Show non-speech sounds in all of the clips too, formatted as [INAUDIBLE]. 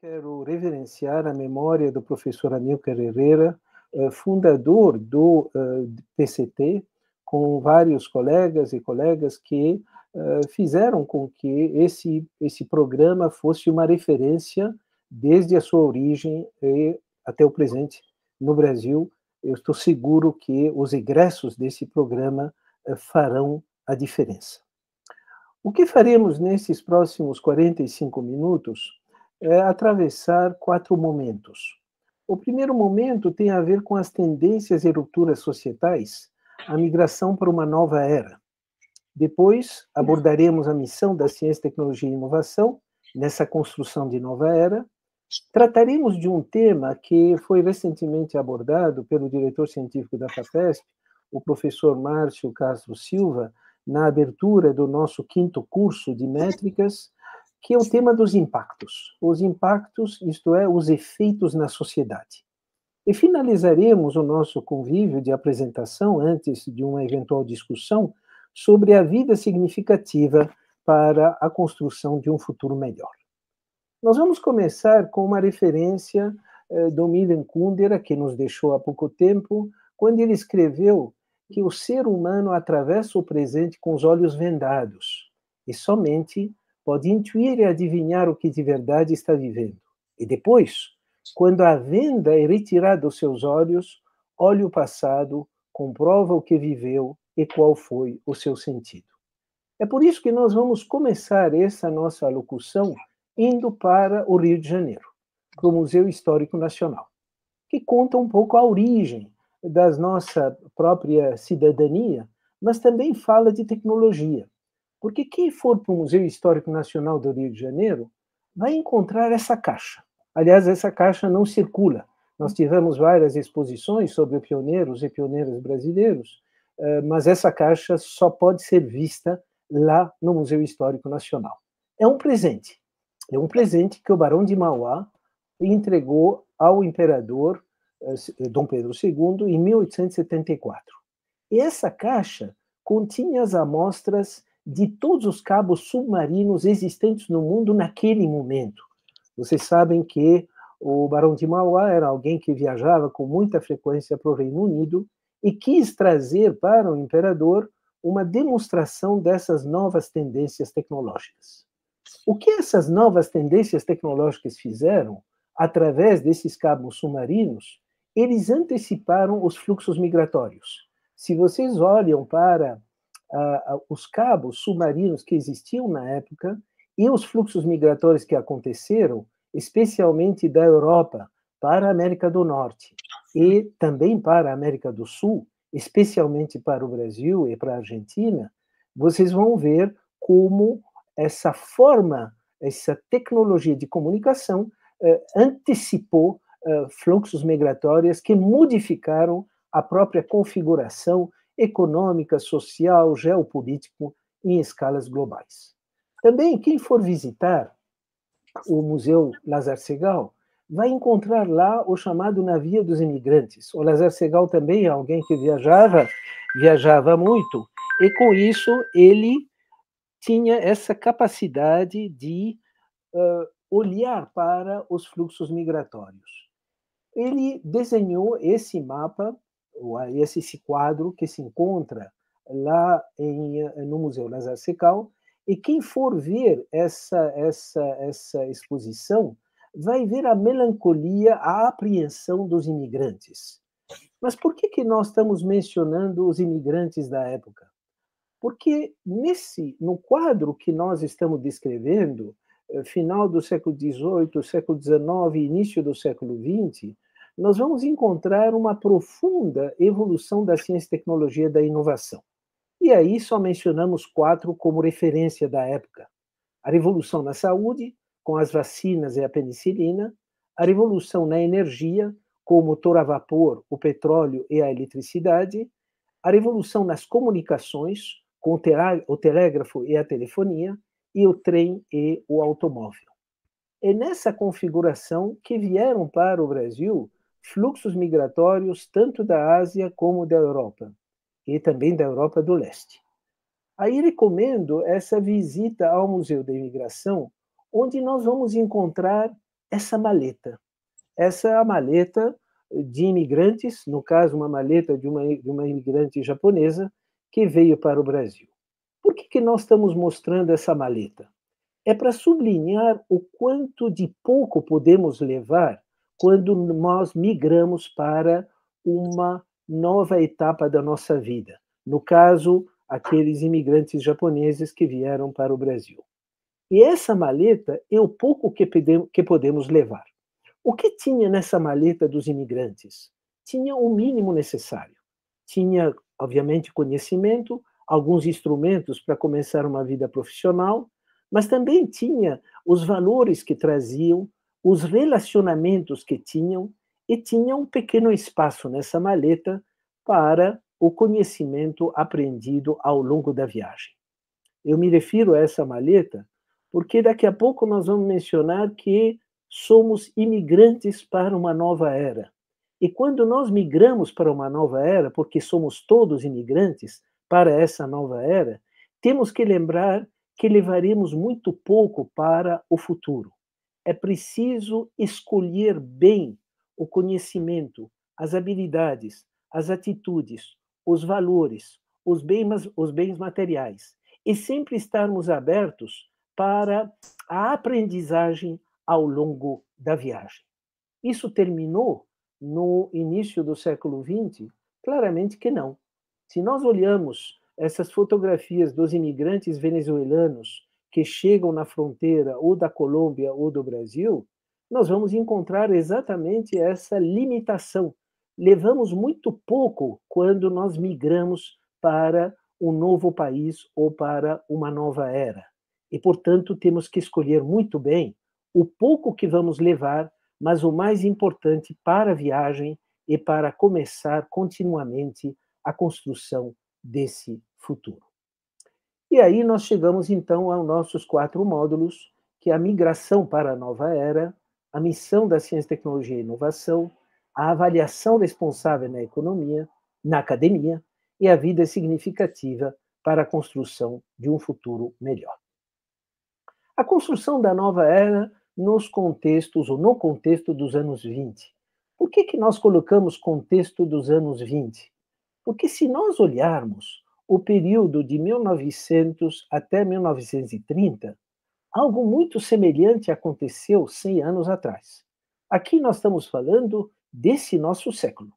quero reverenciar a memória do professor Amilcar Herrera, eh, fundador do eh, PCT, com vários colegas e colegas que eh, fizeram com que esse, esse programa fosse uma referência desde a sua origem e até o presente no Brasil. Eu estou seguro que os egressos desse programa farão a diferença. O que faremos nesses próximos 45 minutos é atravessar quatro momentos. O primeiro momento tem a ver com as tendências e rupturas societais, a migração para uma nova era. Depois, abordaremos a missão da ciência, tecnologia e inovação nessa construção de nova era. Trataremos de um tema que foi recentemente abordado pelo diretor científico da FAPESP, o professor Márcio Castro Silva, na abertura do nosso quinto curso de métricas, que é o tema dos impactos. Os impactos, isto é, os efeitos na sociedade. E finalizaremos o nosso convívio de apresentação, antes de uma eventual discussão, sobre a vida significativa para a construção de um futuro melhor. Nós vamos começar com uma referência eh, do Milan Kundera, que nos deixou há pouco tempo, quando ele escreveu que o ser humano atravessa o presente com os olhos vendados e somente pode intuir e adivinhar o que de verdade está vivendo. E depois, quando a venda é retirada dos seus olhos, olha o passado, comprova o que viveu e qual foi o seu sentido. É por isso que nós vamos começar essa nossa locução indo para o Rio de Janeiro, para o Museu Histórico Nacional, que conta um pouco a origem da nossa própria cidadania, mas também fala de tecnologia. Porque quem for para o Museu Histórico Nacional do Rio de Janeiro vai encontrar essa caixa. Aliás, essa caixa não circula. Nós tivemos várias exposições sobre pioneiros e pioneiras brasileiros, eh, mas essa caixa só pode ser vista lá no Museu Histórico Nacional. É um presente. É um presente que o Barão de Mauá entregou ao imperador eh, Dom Pedro II, em 1874. E essa caixa continha as amostras de todos os cabos submarinos existentes no mundo naquele momento. Vocês sabem que o Barão de Mauá era alguém que viajava com muita frequência para o Reino Unido e quis trazer para o imperador uma demonstração dessas novas tendências tecnológicas. O que essas novas tendências tecnológicas fizeram, através desses cabos submarinos, eles anteciparam os fluxos migratórios. Se vocês olham para uh, os cabos submarinos que existiam na época e os fluxos migratórios que aconteceram, especialmente da Europa para a América do Norte e também para a América do Sul, especialmente para o Brasil e para a Argentina, vocês vão ver como essa forma, essa tecnologia de comunicação eh, antecipou uh, fluxos migratórios que modificaram a própria configuração econômica, social, geopolítico em escalas globais. Também, quem for visitar o Museu Lazar Segal vai encontrar lá o chamado navio dos imigrantes. O Lazar Segal também é alguém que viajava, viajava muito, e com isso ele tinha essa capacidade de uh, olhar para os fluxos migratórios ele desenhou esse mapa, esse, esse quadro que se encontra lá em, no Museu Lazar Secal, e quem for ver essa, essa, essa exposição vai ver a melancolia, a apreensão dos imigrantes. Mas por que, que nós estamos mencionando os imigrantes da época? Porque nesse, no quadro que nós estamos descrevendo, eh, final do século XVIII, século XIX, início do século XX, nós vamos encontrar uma profunda evolução da ciência e tecnologia da inovação. E aí só mencionamos quatro como referência da época: a revolução na saúde, com as vacinas e a penicilina, a revolução na energia, com o motor a vapor, o petróleo e a eletricidade, a revolução nas comunicações, com o telégrafo e a telefonia, e o trem e o automóvel. É nessa configuração que vieram para o Brasil fluxos migratórios tanto da Ásia como da Europa, e também da Europa do Leste. Aí recomendo essa visita ao Museu da Imigração, onde nós vamos encontrar essa maleta. Essa é a maleta de imigrantes, no caso, uma maleta de uma, de uma imigrante japonesa que veio para o Brasil. Por que, que nós estamos mostrando essa maleta? É para sublinhar o quanto de pouco podemos levar quando nós migramos para uma nova etapa da nossa vida. No caso, aqueles imigrantes japoneses que vieram para o Brasil. E essa maleta é o pouco que podemos levar. O que tinha nessa maleta dos imigrantes? Tinha o mínimo necessário. Tinha, obviamente, conhecimento, alguns instrumentos para começar uma vida profissional, mas também tinha os valores que traziam, os relacionamentos que tinham, e tinha um pequeno espaço nessa maleta para o conhecimento aprendido ao longo da viagem. Eu me refiro a essa maleta porque daqui a pouco nós vamos mencionar que somos imigrantes para uma nova era. E quando nós migramos para uma nova era, porque somos todos imigrantes para essa nova era, temos que lembrar que levaremos muito pouco para o futuro. É preciso escolher bem o conhecimento, as habilidades, as atitudes, os valores, os bens, os bens materiais, e sempre estarmos abertos para a aprendizagem ao longo da viagem. Isso terminou no início do século XX? Claramente que não. Se nós olhamos essas fotografias dos imigrantes venezuelanos que chegam na fronteira ou da Colômbia ou do Brasil, nós vamos encontrar exatamente essa limitação. Levamos muito pouco quando nós migramos para um novo país ou para uma nova era. E, portanto, temos que escolher muito bem o pouco que vamos levar, mas o mais importante para a viagem e para começar continuamente a construção desse futuro. E aí nós chegamos então aos nossos quatro módulos, que é a migração para a nova era, a missão da ciência, tecnologia e inovação, a avaliação responsável na economia, na academia e a vida significativa para a construção de um futuro melhor. A construção da nova era nos contextos ou no contexto dos anos 20. Por que, que nós colocamos contexto dos anos 20? Porque se nós olharmos o período de 1900 até 1930, algo muito semelhante aconteceu 100 anos atrás. Aqui nós estamos falando desse nosso século,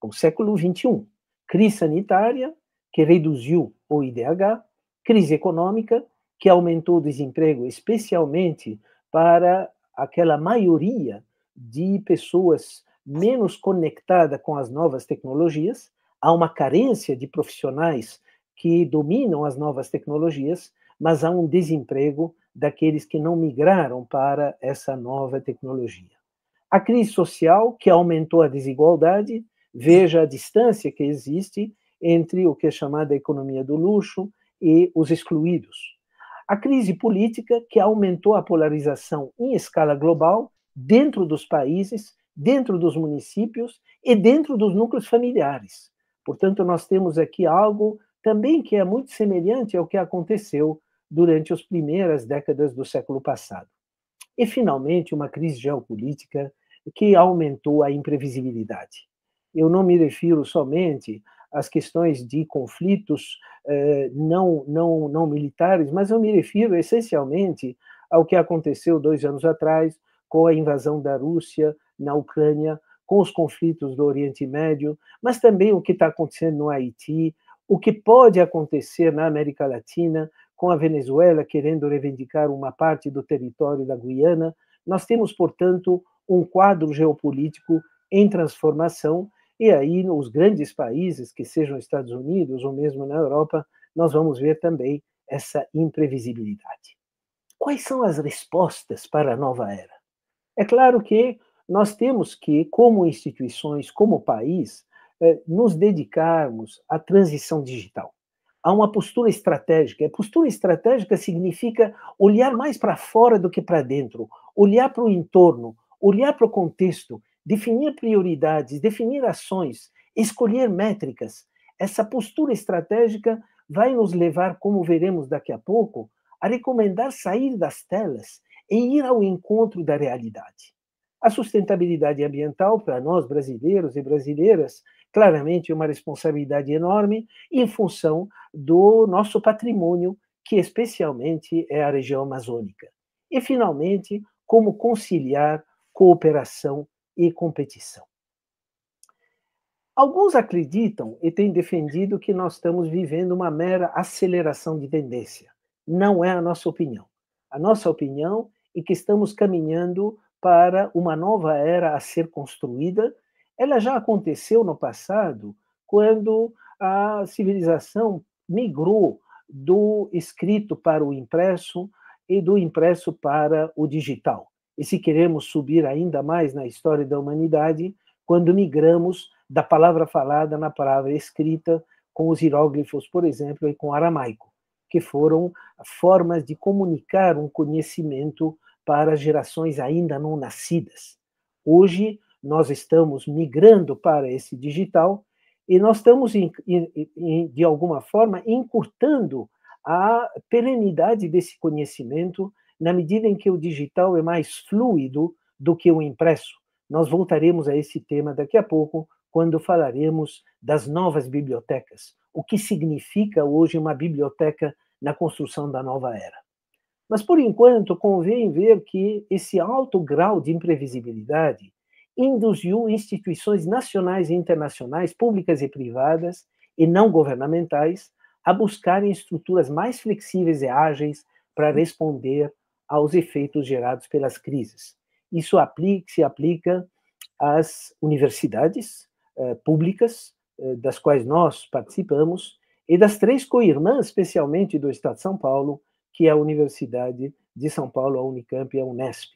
o século 21. Crise sanitária, que reduziu o IDH, crise econômica, que aumentou o desemprego, especialmente para aquela maioria de pessoas menos conectada com as novas tecnologias. Há uma carência de profissionais que dominam as novas tecnologias, mas há um desemprego daqueles que não migraram para essa nova tecnologia. A crise social, que aumentou a desigualdade, veja a distância que existe entre o que é chamada economia do luxo e os excluídos a crise política que aumentou a polarização em escala global, dentro dos países, dentro dos municípios e dentro dos núcleos familiares. Portanto, nós temos aqui algo também que é muito semelhante ao que aconteceu durante as primeiras décadas do século passado. E, finalmente, uma crise geopolítica que aumentou a imprevisibilidade. Eu não me refiro somente as questões de conflitos eh, não, não, não militares, mas eu me refiro essencialmente ao que aconteceu dois anos atrás com a invasão da Rússia na Ucrânia, com os conflitos do Oriente Médio, mas também o que está acontecendo no Haiti, o que pode acontecer na América Latina, com a Venezuela querendo reivindicar uma parte do território da Guiana. Nós temos, portanto, um quadro geopolítico em transformação e aí, nos grandes países, que sejam Estados Unidos ou mesmo na Europa, nós vamos ver também essa imprevisibilidade. Quais são as respostas para a nova era? É claro que nós temos que, como instituições, como país, eh, nos dedicarmos à transição digital. Há uma postura estratégica. A postura estratégica significa olhar mais para fora do que para dentro, olhar para o entorno, olhar para o contexto definir prioridades, definir ações, escolher métricas. Essa postura estratégica vai nos levar, como veremos daqui a pouco, a recomendar sair das telas é ir ao encontro da realidade. A sustentabilidade ambiental, para nós brasileiros e brasileiras, claramente é uma responsabilidade enorme em função do nosso patrimônio, que especialmente é a região amazônica. E, finalmente, como conciliar cooperação e competição. Alguns acreditam e têm defendido que nós estamos vivendo uma mera aceleração de tendência. Não é a nossa opinião. A nossa opinião é que estamos caminhando para uma nova era a ser construída. Ela já aconteceu no passado, quando a civilização migrou do escrito para o impresso e do impresso para o digital. E se queremos subir ainda mais na história da humanidade, quando migramos da palavra falada na palavra escrita, com os hieróglifos, por exemplo, e com aramaico, que foram formas de comunicar um conhecimento para gerações ainda não nascidas. Hoje, nós estamos migrando para esse digital e nós estamos, de alguma forma, encurtando a perenidade desse conhecimento na medida em que o digital é mais fluido do que o impresso. Nós voltaremos a esse tema daqui a pouco, quando falaremos das novas bibliotecas. O que significa hoje uma biblioteca na construção da nova era. Mas, por enquanto, convém ver que esse alto grau de imprevisibilidade induziu instituições nacionais e internacionais, públicas e privadas, e não governamentais, a buscarem estruturas mais flexíveis e ágeis para responder aos efeitos gerados pelas crises. Isso aplica, se aplica às universidades eh, públicas, eh, das quais nós participamos, e das três co-irmãs, especialmente do Estado de São Paulo, que é a Universidade de São Paulo, a Unicamp e a Unesp.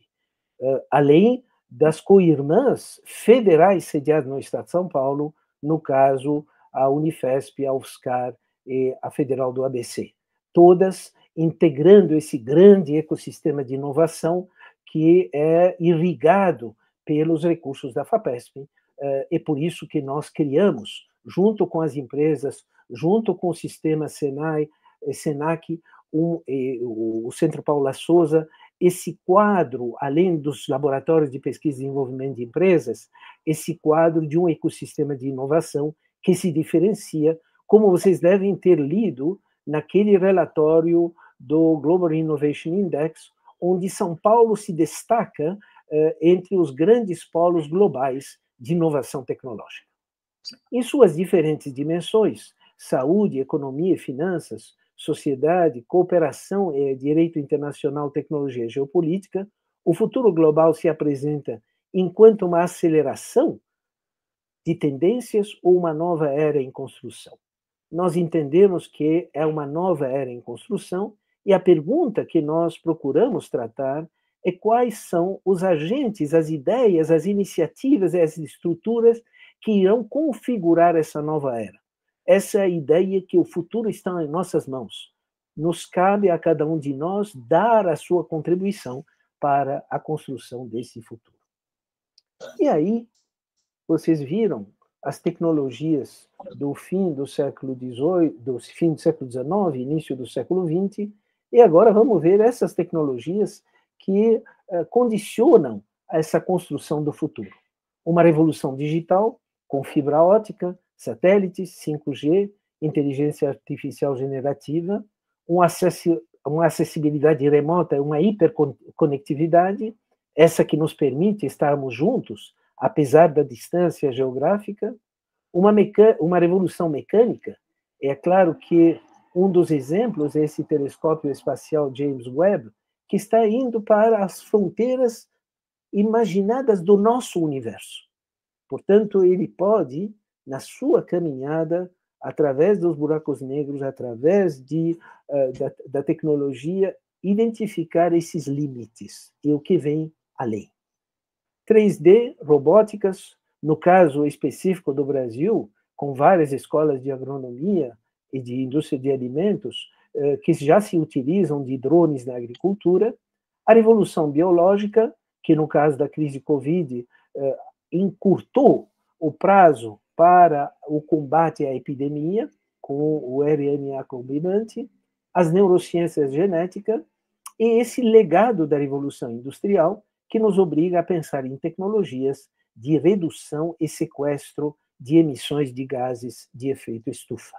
Eh, além das co-irmãs federais sediadas no Estado de São Paulo, no caso, a Unifesp, a UFSCar e a Federal do ABC. Todas integrando esse grande ecossistema de inovação que é irrigado pelos recursos da FAPESP. É por isso que nós criamos, junto com as empresas, junto com o sistema Senai, Senac, um, o Centro Paula Souza, esse quadro, além dos laboratórios de pesquisa e desenvolvimento de empresas, esse quadro de um ecossistema de inovação que se diferencia, como vocês devem ter lido naquele relatório do Global Innovation Index, onde São Paulo se destaca eh, entre os grandes polos globais de inovação tecnológica. Em suas diferentes dimensões, saúde, economia e finanças, sociedade, cooperação e direito internacional, tecnologia geopolítica, o futuro global se apresenta enquanto uma aceleração de tendências ou uma nova era em construção. Nós entendemos que é uma nova era em construção e a pergunta que nós procuramos tratar é quais são os agentes, as ideias, as iniciativas as estruturas que irão configurar essa nova era. Essa é ideia que o futuro está em nossas mãos. Nos cabe a cada um de nós dar a sua contribuição para a construção desse futuro. E aí, vocês viram as tecnologias do fim do século XVIII, do fim do século XIX, início do século XX, e agora vamos ver essas tecnologias que uh, condicionam essa construção do futuro. Uma revolução digital com fibra ótica, satélites, 5G, inteligência artificial generativa, um uma acessibilidade remota, uma hiperconectividade, essa que nos permite estarmos juntos, apesar da distância geográfica, uma, uma revolução mecânica. É claro que um dos exemplos é esse telescópio espacial James Webb, que está indo para as fronteiras imaginadas do nosso universo. Portanto, ele pode, na sua caminhada, através dos buracos negros, através de, uh, da, da tecnologia, identificar esses limites e o que vem além. 3D, robóticas, no caso específico do Brasil, com várias escolas de agronomia, e de indústria de alimentos eh, que já se utilizam de drones na agricultura, a revolução biológica, que no caso da crise Covid eh, encurtou o prazo para o combate à epidemia, com o RNA combinante, as neurociências genéticas é esse legado da Revolução Industrial que nos obriga a pensar em tecnologias de redução e sequestro de emissões de gases de efeito estufa.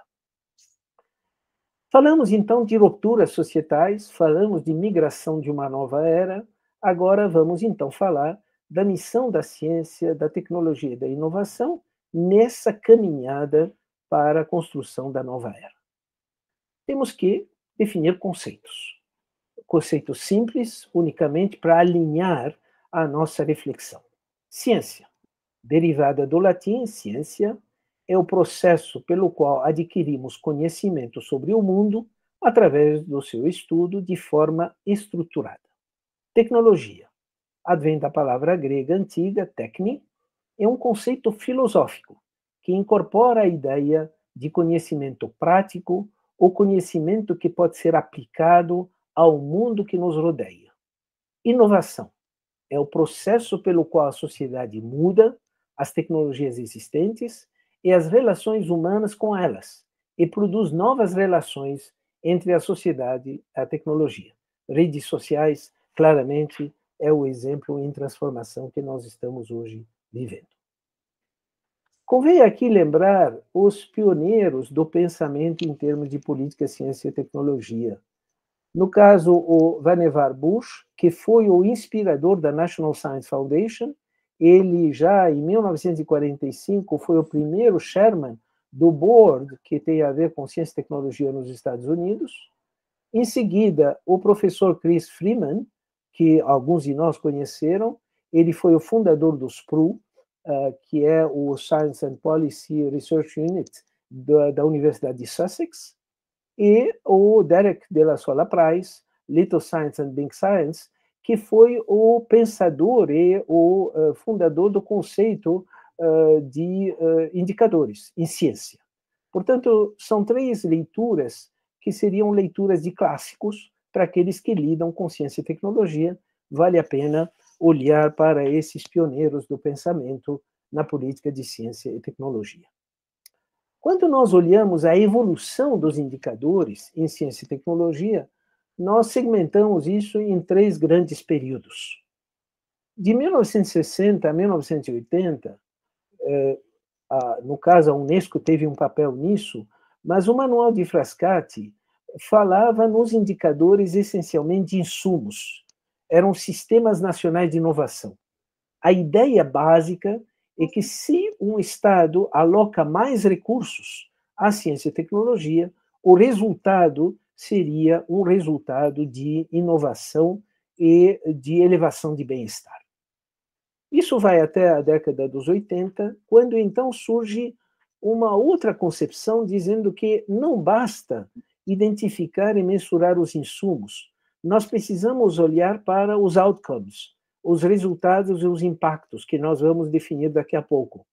Falamos então de rupturas societais, falamos de migração de uma nova era, agora vamos então falar da missão da ciência, da tecnologia e da inovação nessa caminhada para a construção da nova era. Temos que definir conceitos. Conceitos simples, unicamente para alinhar a nossa reflexão. Ciência, derivada do latim ciência, é o processo pelo qual adquirimos conhecimento sobre o mundo através do seu estudo de forma estruturada. Tecnologia, advém da palavra grega antiga, techni, é um conceito filosófico que incorpora a ideia de conhecimento prático ou conhecimento que pode ser aplicado ao mundo que nos rodeia. Inovação é o processo pelo qual a sociedade muda as tecnologias existentes e as relações humanas com elas, e produz novas relações entre a sociedade e a tecnologia. Redes sociais, claramente, é o exemplo em transformação que nós estamos hoje vivendo. Convém aqui lembrar os pioneiros do pensamento em termos de política, ciência e tecnologia. No caso, o Vannevar Bush, que foi o inspirador da National Science Foundation, ele já em 1945 foi o primeiro chairman do board que tem a ver com ciência e tecnologia nos Estados Unidos. Em seguida, o professor Chris Freeman, que alguns de nós conheceram, ele foi o fundador do SPRU, que é o Science and Policy Research Unit da, da Universidade de Sussex, e o Derek de la Sola Price, Little Science and Big Science, que foi o pensador e o uh, fundador do conceito uh, de uh, indicadores em ciência. Portanto, são três leituras que seriam leituras de clássicos para aqueles que lidam com ciência e tecnologia. Vale a pena olhar para esses pioneiros do pensamento na política de ciência e tecnologia. Quando nós olhamos a evolução dos indicadores em ciência e tecnologia, nós segmentamos isso em três grandes períodos. De 1960 a 1980, eh, no caso a Unesco teve um papel nisso, mas o Manual de Frascati falava nos indicadores essencialmente de insumos. Eram sistemas nacionais de inovação. A ideia básica é que se um Estado aloca mais recursos à ciência e tecnologia, o resultado seria um resultado de inovação e de elevação de bem-estar. Isso vai até a década dos 80, quando então surge uma outra concepção dizendo que não basta identificar e mensurar os insumos, nós precisamos olhar para os outcomes, os resultados e os impactos que nós vamos definir daqui a pouco.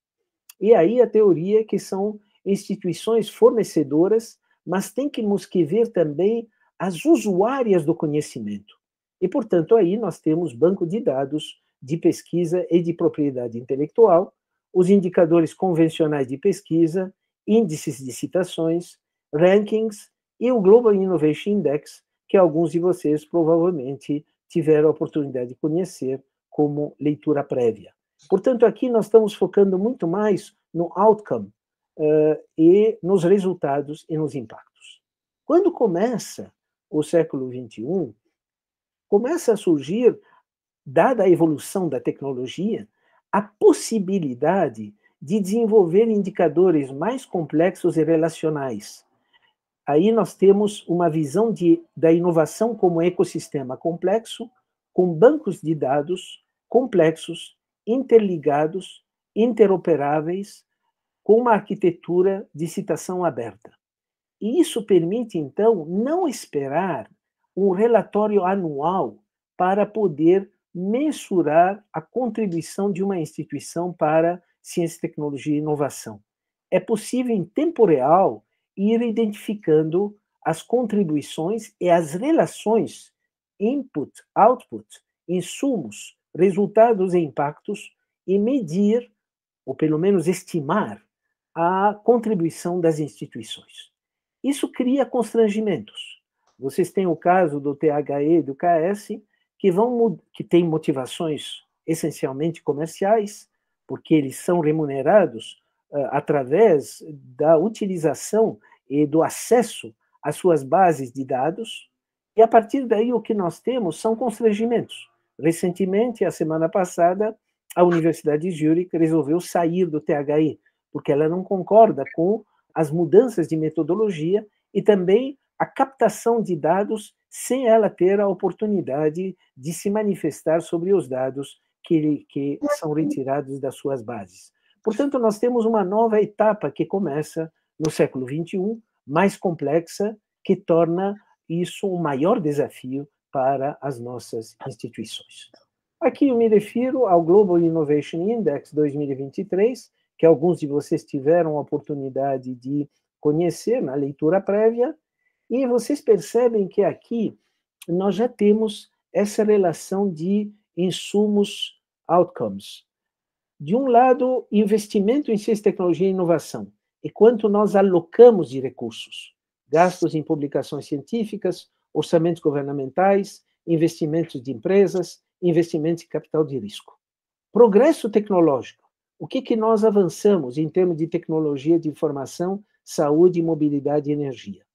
E aí a teoria que são instituições fornecedoras mas tem que nos que ver também as usuárias do conhecimento. E, portanto, aí nós temos banco de dados de pesquisa e de propriedade intelectual, os indicadores convencionais de pesquisa, índices de citações, rankings e o Global Innovation Index, que alguns de vocês provavelmente tiveram a oportunidade de conhecer como leitura prévia. Portanto, aqui nós estamos focando muito mais no outcome, uh, e nos resultados e nos impactos. Quando começa o século XXI, começa a surgir, dada a evolução da tecnologia, a possibilidade de desenvolver indicadores mais complexos e relacionais. Aí nós temos uma visão de, da inovação como ecossistema complexo, com bancos de dados complexos, interligados, interoperáveis, com uma arquitetura de citação aberta. E isso permite, então, não esperar um relatório anual para poder mensurar a contribuição de uma instituição para ciência, tecnologia e inovação. É possível, em tempo real, ir identificando as contribuições e as relações input, output, insumos, resultados e impactos e medir, ou pelo menos estimar, a contribuição das instituições. Isso cria constrangimentos, Vocês têm o caso do THE e do KS, que, vão, que têm motivações essencialmente comerciais, porque eles são remunerados através da utilização e do acesso às suas bases de dados, e a partir daí o que nós temos são constrangimentos. Recentemente, a semana passada, a Universidade de Zurich resolveu sair do THI, porque ela não concorda com as mudanças de metodologia e também a captação de dados sem ela ter a oportunidade de se manifestar sobre os dados que, que são retirados das suas bases. Portanto, nós temos uma nova etapa que começa no século XXI, mais complexa, que torna isso um maior desafio para as nossas instituições. Aqui eu me refiro ao Global Innovation Index 2023, que alguns de vocês tiveram a oportunidade de conhecer na leitura prévia, e vocês percebem que aqui nós já temos essa relação de insumos outcomes. De um lado, investimento em ciência, tecnologia e inovação, e quanto nós alocamos de recursos, gastos em publicações científicas, orçamentos governamentais, investimentos de empresas, investimentos em capital de risco. Progresso tecnológico. O que, que nós avançamos em termos de tecnologia de informação, saúde, mobilidade e energia?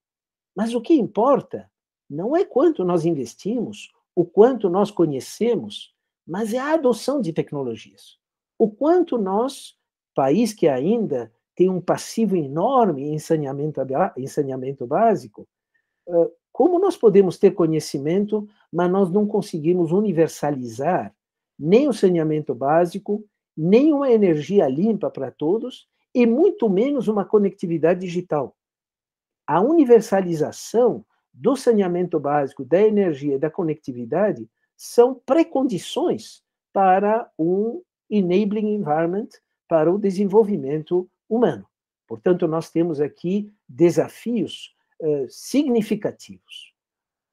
Mas o que importa não é quanto nós investimos, o quanto nós conhecemos, mas é a adoção de tecnologias. O quanto nós, país que ainda tem um passivo enorme em saneamento, em saneamento básico, como nós podemos ter conhecimento, mas nós não conseguimos universalizar nem o saneamento básico, nem uma energia limpa para todos, e muito menos uma conectividade digital? A universalização do saneamento básico, da energia e da conectividade são precondições para um enabling environment, para o desenvolvimento humano. Portanto, nós temos aqui desafios uh, significativos.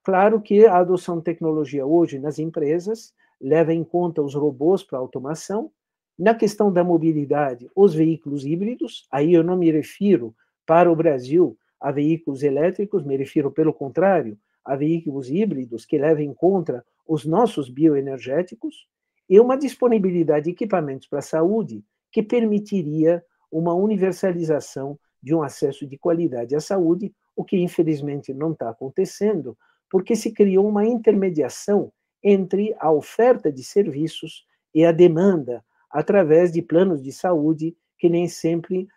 Claro que a adoção de tecnologia hoje nas empresas leva em conta os robôs para automação. Na questão da mobilidade, os veículos híbridos, aí eu não me refiro para o Brasil a veículos elétricos, me refiro, pelo contrário, a veículos híbridos que levem em conta os nossos bioenergéticos e uma disponibilidade de equipamentos para a saúde que permitiria uma universalização de um acesso de qualidade à saúde, o que infelizmente não está acontecendo, porque se criou uma intermediação entre a oferta de serviços e a demanda através de planos de saúde que nem sempre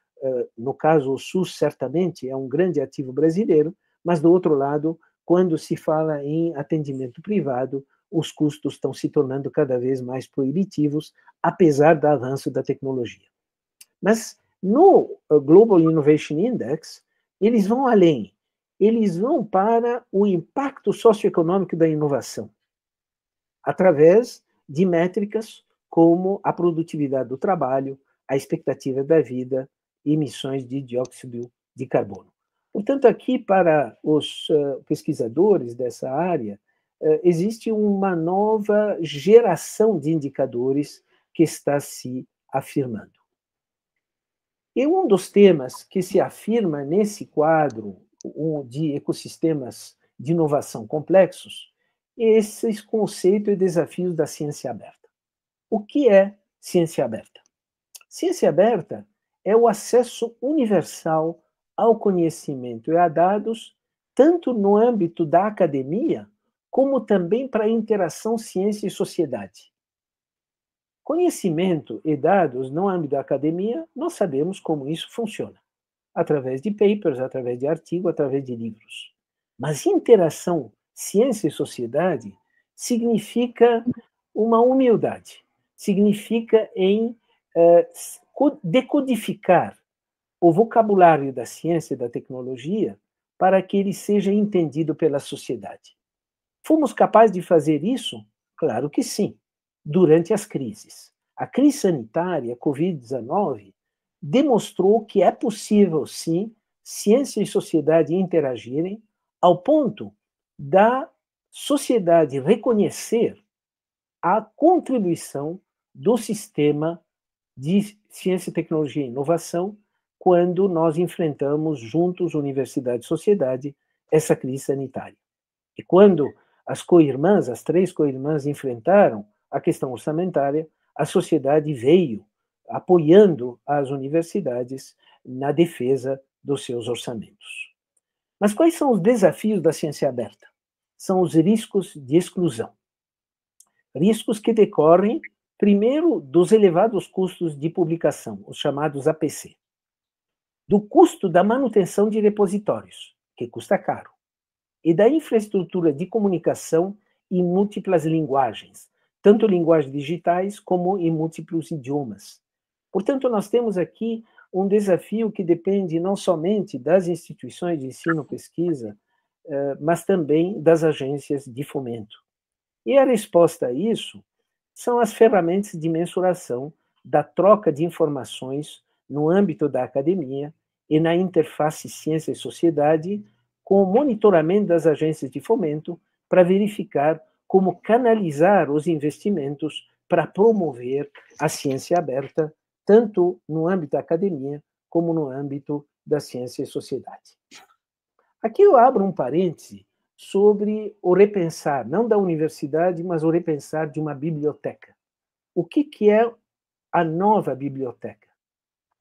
no caso o SUS certamente é um grande ativo brasileiro, mas do outro lado, quando se fala em atendimento privado, os custos estão se tornando cada vez mais proibitivos, apesar do avanço da tecnologia. Mas no Global Innovation Index, eles vão além. Eles vão para o impacto socioeconômico da inovação, através de métricas como a produtividade do trabalho, a expectativa da vida, emissões de dióxido de carbono. Portanto, aqui para os uh, pesquisadores dessa área, existe uma nova geração de indicadores que está se afirmando. E um dos temas que se afirma nesse quadro de ecossistemas de inovação complexos é esses conceitos e desafios da ciência aberta. O que é ciência aberta? Ciência aberta é o acesso universal ao conhecimento e a dados, tanto no âmbito da academia, como também para a interação ciência e sociedade. Conhecimento e dados no âmbito da academia, nós sabemos como isso funciona. Através de papers, através de artigos, através de livros. Mas interação ciência e sociedade significa uma humildade, significa em eh, decodificar o vocabulário da ciência e da tecnologia para que ele seja entendido pela sociedade. Fomos capazes de fazer isso? Claro que sim, durante as crises. A crise sanitária, Covid-19, demonstrou que é possível, sim, ciência e sociedade interagirem ao ponto da sociedade reconhecer a contribuição do sistema de ciência, tecnologia e inovação quando nós enfrentamos juntos, universidade e sociedade, essa crise sanitária. E quando as co-irmãs, as três co-irmãs, enfrentaram a questão orçamentária, a sociedade veio apoiando as universidades na defesa dos seus orçamentos. Mas quais são os desafios da ciência aberta? São os riscos de exclusão. Riscos que decorrem, primeiro, dos elevados custos de publicação, os chamados APC, do custo da manutenção de repositórios, que custa caro, e da infraestrutura de comunicação em múltiplas linguagens, tanto linguagens digitais como em múltiplos idiomas. Portanto, nós temos aqui um desafio que depende não somente das instituições de ensino e pesquisa, eh, mas também das agências de fomento. E a resposta a isso são as ferramentas de mensuração da troca de informações no âmbito da academia e na interface ciência e sociedade, com o monitoramento das agências de fomento para verificar como canalizar os investimentos para promover a ciência aberta tanto no âmbito da academia como no âmbito da ciência e sociedade. Aqui eu abro um parêntese sobre o repensar, não da universidade, mas o repensar de uma biblioteca. O que, que é a nova biblioteca?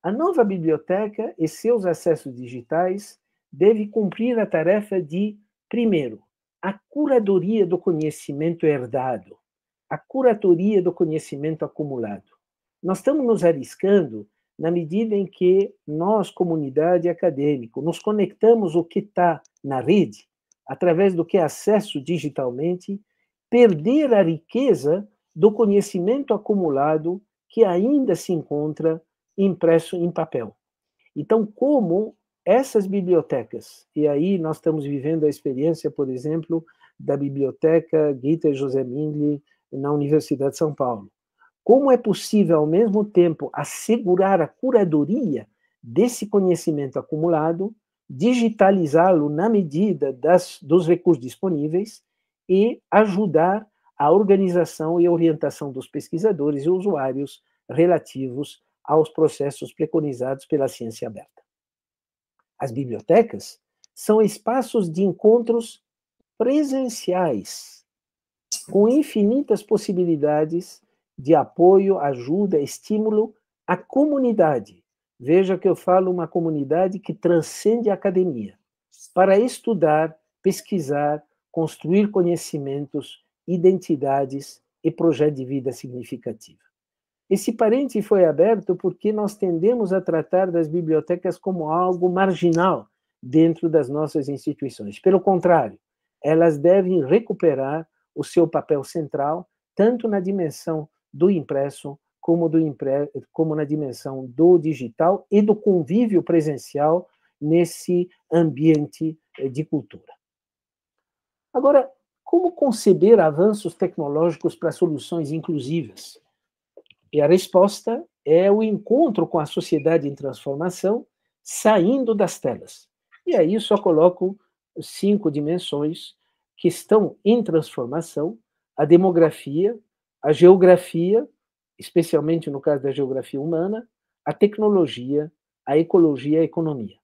A nova biblioteca e seus acessos digitais deve cumprir a tarefa de, primeiro, a curadoria do conhecimento herdado, a curatoria do conhecimento acumulado. Nós estamos nos arriscando na medida em que nós, comunidade acadêmica, nos conectamos o que está na rede, através do que é acesso digitalmente, perder a riqueza do conhecimento acumulado que ainda se encontra impresso em papel. Então, como essas bibliotecas, e aí nós estamos vivendo a experiência, por exemplo, da biblioteca Gita José Mindli na Universidade de São Paulo. Como é possível, ao mesmo tempo, assegurar a curadoria desse conhecimento acumulado, digitalizá-lo na medida das, dos recursos disponíveis e ajudar a organização e orientação dos pesquisadores e usuários relativos aos processos preconizados pela ciência aberta. As bibliotecas são espaços de encontros presenciais, com infinitas possibilidades de apoio, ajuda, estímulo à comunidade. Veja que eu falo uma comunidade que transcende a academia, para estudar, pesquisar, construir conhecimentos, identidades e projeto de vida significativa. Esse parente foi aberto porque nós tendemos a tratar das bibliotecas como algo marginal dentro das nossas instituições. Pelo contrário, elas devem recuperar o seu papel central, tanto na dimensão do impresso, como, do impre... como na dimensão do digital e do convívio presencial nesse ambiente eh, de cultura. Agora, como conceber avanços tecnológicos para soluções inclusivas? E a resposta é o encontro com a sociedade em transformação, saindo das telas. E aí só coloco cinco dimensões que estão em transformação: a demografia, a geografia, especialmente no caso da geografia humana, a tecnologia, a ecologia e a economia.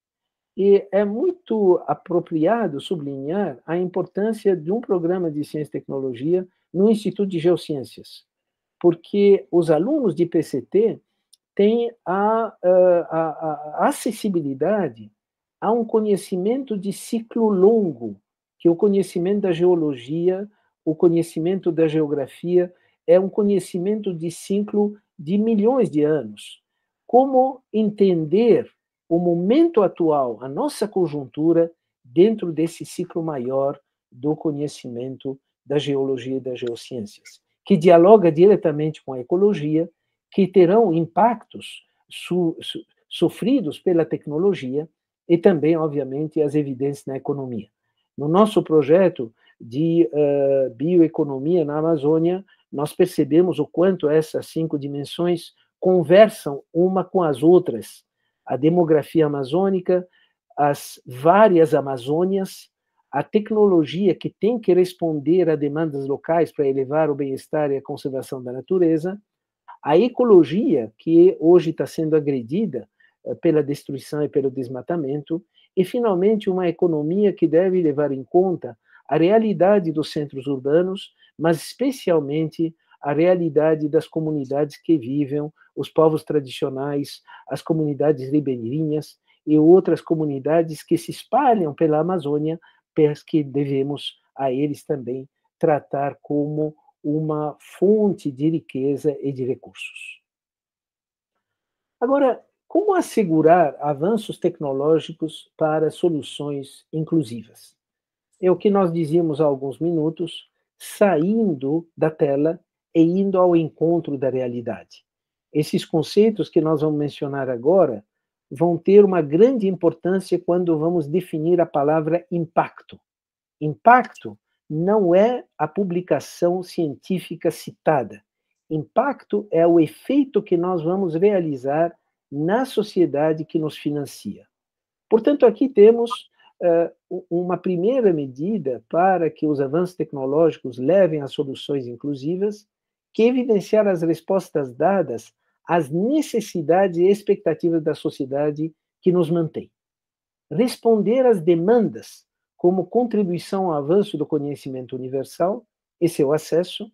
E é muito apropriado sublinhar a importância de um programa de ciência e tecnologia no Instituto de Geociências, porque os alunos de PCT têm a, a, a, acessibilidade a um conhecimento de ciclo longo, que é o conhecimento da geologia, o conhecimento da geografia é um conhecimento de ciclo de milhões de anos. Como entender o momento atual, a nossa conjuntura, dentro desse ciclo maior do conhecimento da geologia e das geociências, que dialoga diretamente com a ecologia, que terão impactos su, su, sofridos pela tecnologia e também, obviamente, as evidências na economia. No nosso projeto de uh, bioeconomia na Amazônia, nós percebemos o quanto essas cinco dimensões conversam uma com as outras. A demografia amazônica, as várias Amazônias, a tecnologia que tem que responder a demandas locais para elevar o bem-estar e a conservação da natureza, a ecologia, que hoje está sendo agredida eh, pela destruição e pelo desmatamento, e, finalmente, uma economia que deve levar em conta a realidade dos centros urbanos, mas especialmente a realidade das comunidades que vivem, os povos tradicionais, as comunidades ribeirinhas e outras comunidades que se espalham pela Amazônia, que devemos a eles também tratar como uma fonte de riqueza e de recursos. Agora, como assegurar avanços tecnológicos para soluções inclusivas? É o que nós dizíamos há alguns minutos, saindo da tela e indo ao encontro da realidade. Esses conceitos que nós vamos mencionar agora vão ter uma grande importância quando vamos definir a palavra impacto. Impacto não é a publicação científica citada. Impacto é o efeito que nós vamos realizar na sociedade que nos financia. Portanto, aqui temos uh, uma primeira medida para que os avanços tecnológicos levem a soluções inclusivas, que evidenciar as respostas dadas às necessidades e expectativas da sociedade que nos mantém. Responder às demandas como contribuição ao avanço do conhecimento universal e seu acesso,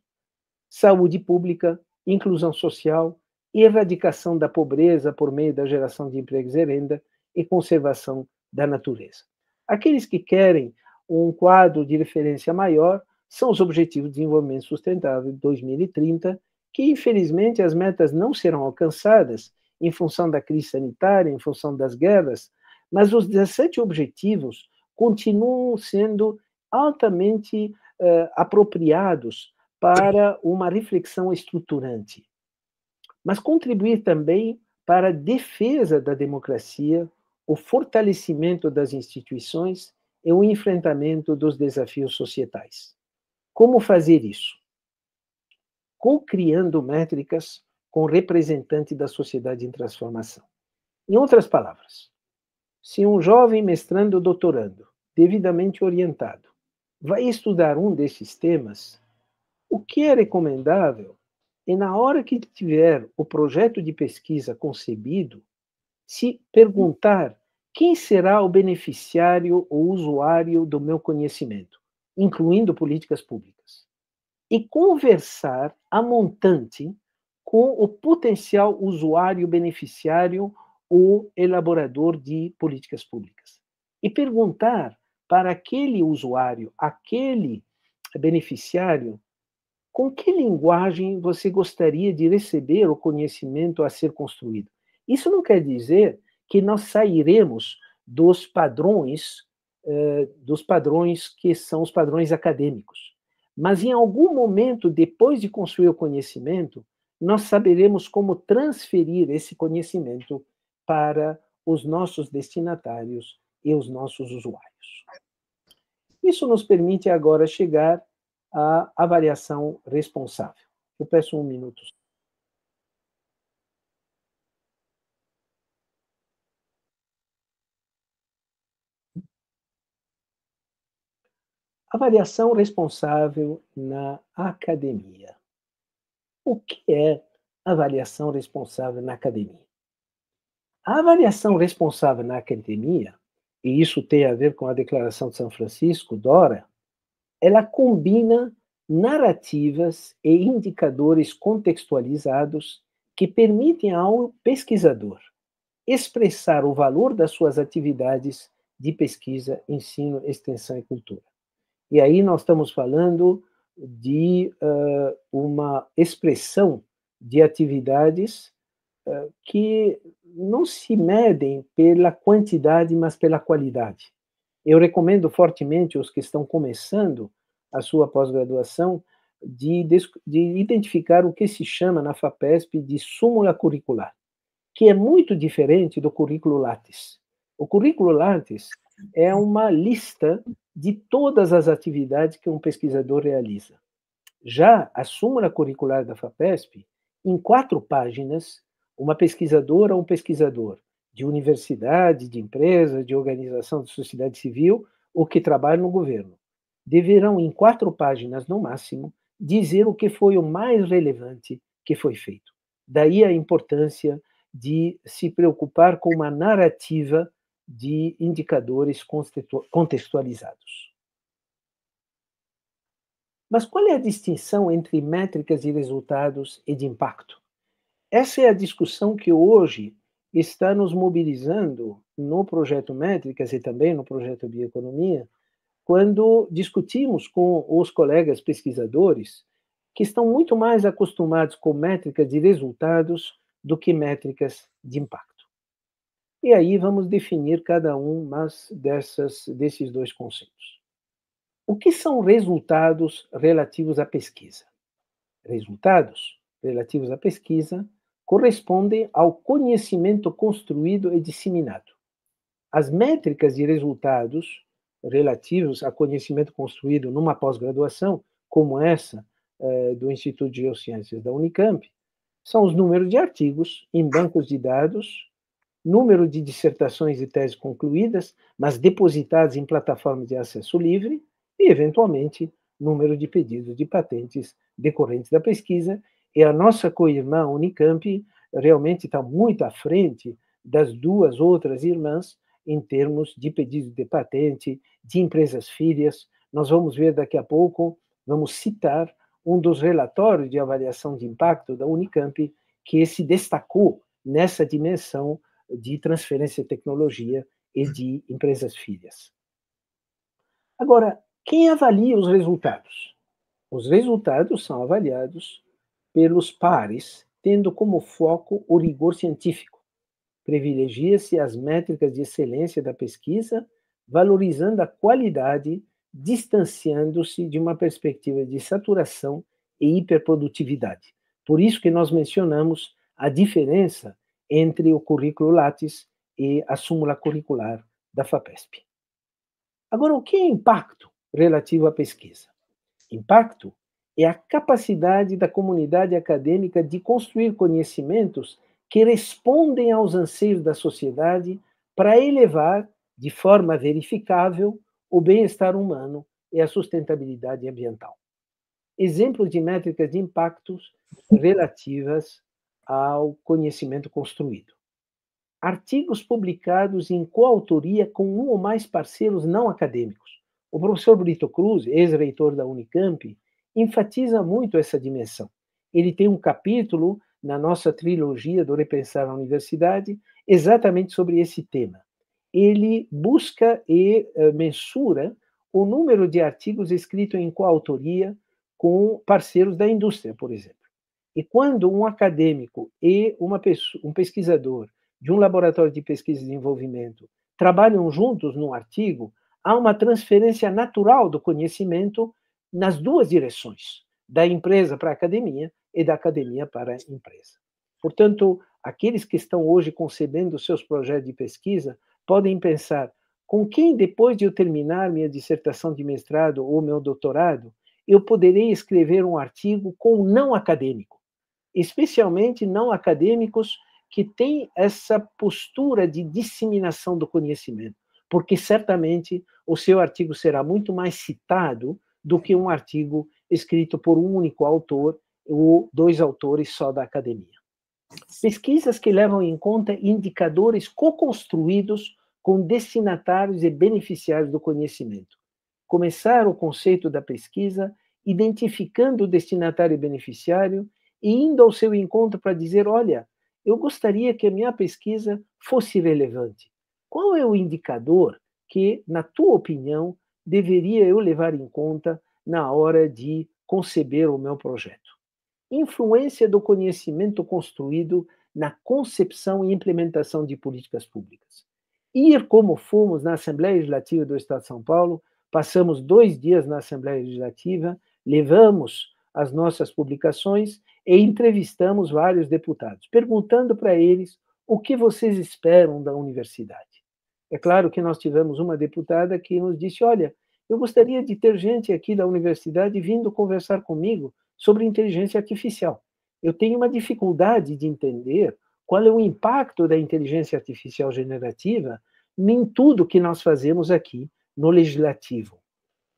saúde pública, inclusão social, erradicação da pobreza por meio da geração de empregos e renda e conservação da natureza. Aqueles que querem um quadro de referência maior são os Objetivos de Desenvolvimento Sustentável 2030, que infelizmente as metas não serão alcançadas em função da crise sanitária, em função das guerras, mas os 17 objetivos continuam sendo altamente uh, apropriados para uma reflexão estruturante mas contribuir também para a defesa da democracia, o fortalecimento das instituições e o enfrentamento dos desafios societais. Como fazer isso? Co-criando métricas com representantes da sociedade em transformação. Em outras palavras, se um jovem mestrando ou doutorando, devidamente orientado, vai estudar um desses temas, o que é recomendável e na hora que tiver o projeto de pesquisa concebido, se perguntar quem será o beneficiário ou usuário do meu conhecimento, incluindo políticas públicas. E conversar a montante com o potencial usuário beneficiário ou elaborador de políticas públicas. E perguntar para aquele usuário, aquele beneficiário, com que linguagem você gostaria de receber o conhecimento a ser construído? Isso não quer dizer que nós sairemos dos padrões, eh, dos padrões que são os padrões acadêmicos. Mas em algum momento, depois de construir o conhecimento, nós saberemos como transferir esse conhecimento para os nossos destinatários e os nossos usuários. Isso nos permite agora chegar a avaliação responsável. Eu peço um minuto. Avaliação responsável na academia. O que é avaliação responsável na academia? A avaliação responsável na academia, e isso tem a ver com a Declaração de São Francisco, Dora, ela combina narrativas e indicadores contextualizados que permitem ao pesquisador expressar o valor das suas atividades de pesquisa, ensino, extensão e cultura. E aí nós estamos falando de uh, uma expressão de atividades uh, que não se medem pela quantidade, mas pela qualidade. Eu recomendo fortemente os que estão começando a sua pós-graduação de, de, identificar o que se chama na FAPESP de súmula curricular, que é muito diferente do currículo Lattes. O currículo Lattes é uma lista de todas as atividades que um pesquisador realiza. Já a súmula curricular da FAPESP, em quatro páginas, uma pesquisadora ou um pesquisador de universidade, de empresa, de organização de sociedade civil ou que trabalha no governo, deverão, em quatro páginas no máximo, dizer o que foi o mais relevante que foi feito. Daí a importância de se preocupar com uma narrativa de indicadores contextualizados. Mas qual é a distinção entre métricas de resultados e de impacto? Essa é a discussão que hoje está nos mobilizando no projeto Métricas e também no projeto Bioeconomia, quando discutimos com os colegas pesquisadores que estão muito mais acostumados com métricas de resultados do que métricas de impacto. E aí vamos definir cada um dessas, desses dois conceitos. O que são resultados relativos à pesquisa? Resultados relativos à pesquisa correspondem ao conhecimento construído e disseminado. As métricas de resultados relativos a conhecimento construído numa pós-graduação, como essa eh, do Instituto de Geociências da Unicamp, são os números de artigos em bancos de dados, número de dissertações e teses concluídas, mas depositadas em plataformas de acesso livre, e, eventualmente, número de pedidos de patentes decorrentes da pesquisa. E a nossa co-irmã Unicamp realmente está muito à frente das duas outras irmãs em termos de pedidos de patente, de empresas filhas. Nós vamos ver daqui a pouco, vamos citar um dos relatórios de avaliação de impacto da Unicamp que se destacou nessa dimensão de transferência de tecnologia e de empresas filhas. Agora, quem avalia os resultados? Os resultados são avaliados pelos pares, tendo como foco o rigor científico. Privilegia-se as métricas de excelência da pesquisa, valorizando a qualidade, distanciando-se de uma perspectiva de saturação e hiperprodutividade. Por isso que nós mencionamos a diferença entre o currículo Lattes e a súmula curricular da FAPESP. Agora, o que é impacto? relativo à pesquisa. Impacto é a capacidade da comunidade acadêmica de construir conhecimentos que respondem aos anseios da sociedade para elevar, de forma verificável, o bem-estar humano e a sustentabilidade ambiental. Exemplos de métricas de impactos relativas ao conhecimento construído. Artigos publicados em coautoria com um ou mais parceiros não acadêmicos o professor Brito Cruz, ex-reitor da Unicamp, enfatiza muito essa dimensão. Ele tem um capítulo na nossa trilogia do Repensar a Universidade exatamente sobre esse tema. Ele busca e uh, mensura o número de artigos escritos em coautoria com parceiros da indústria, por exemplo. E quando um acadêmico e pessoa, um pesquisador de um laboratório de pesquisa e desenvolvimento trabalham juntos num artigo, há uma transferência natural do conhecimento nas duas direções, da empresa para a academia e da academia para a empresa. Portanto, aqueles que estão hoje concebendo seus projetos de pesquisa podem pensar com quem, depois de eu terminar minha dissertação de mestrado ou meu doutorado, eu poderei escrever um artigo com não acadêmico, especialmente não acadêmicos que têm essa postura de disseminação do conhecimento porque certamente o seu artigo será muito mais citado do que um artigo escrito por um único autor ou dois autores só da academia. Pesquisas que levam em conta indicadores co-construídos com destinatários e beneficiários do conhecimento. Começar o conceito da pesquisa identificando o destinatário e beneficiário indo ao seu encontro para dizer: olha, eu gostaria que a minha pesquisa fosse relevante. Qual é o indicador que, na tua opinião, deveria eu levar em conta na hora de conceber o meu projeto? Influência do conhecimento construído na concepção e implementação de políticas públicas. Ir como fomos na Assembleia Legislativa do Estado de São Paulo, passamos dois dias na Assembleia Legislativa, levamos as nossas publicações e entrevistamos vários deputados, perguntando para eles o que vocês esperam da universidade. É claro que nós tivemos uma deputada que nos disse: Olha, eu gostaria de ter gente aqui da universidade vindo conversar comigo sobre inteligência artificial. Eu tenho uma dificuldade de entender qual é o impacto da inteligência artificial generativa em tudo que nós fazemos aqui no legislativo.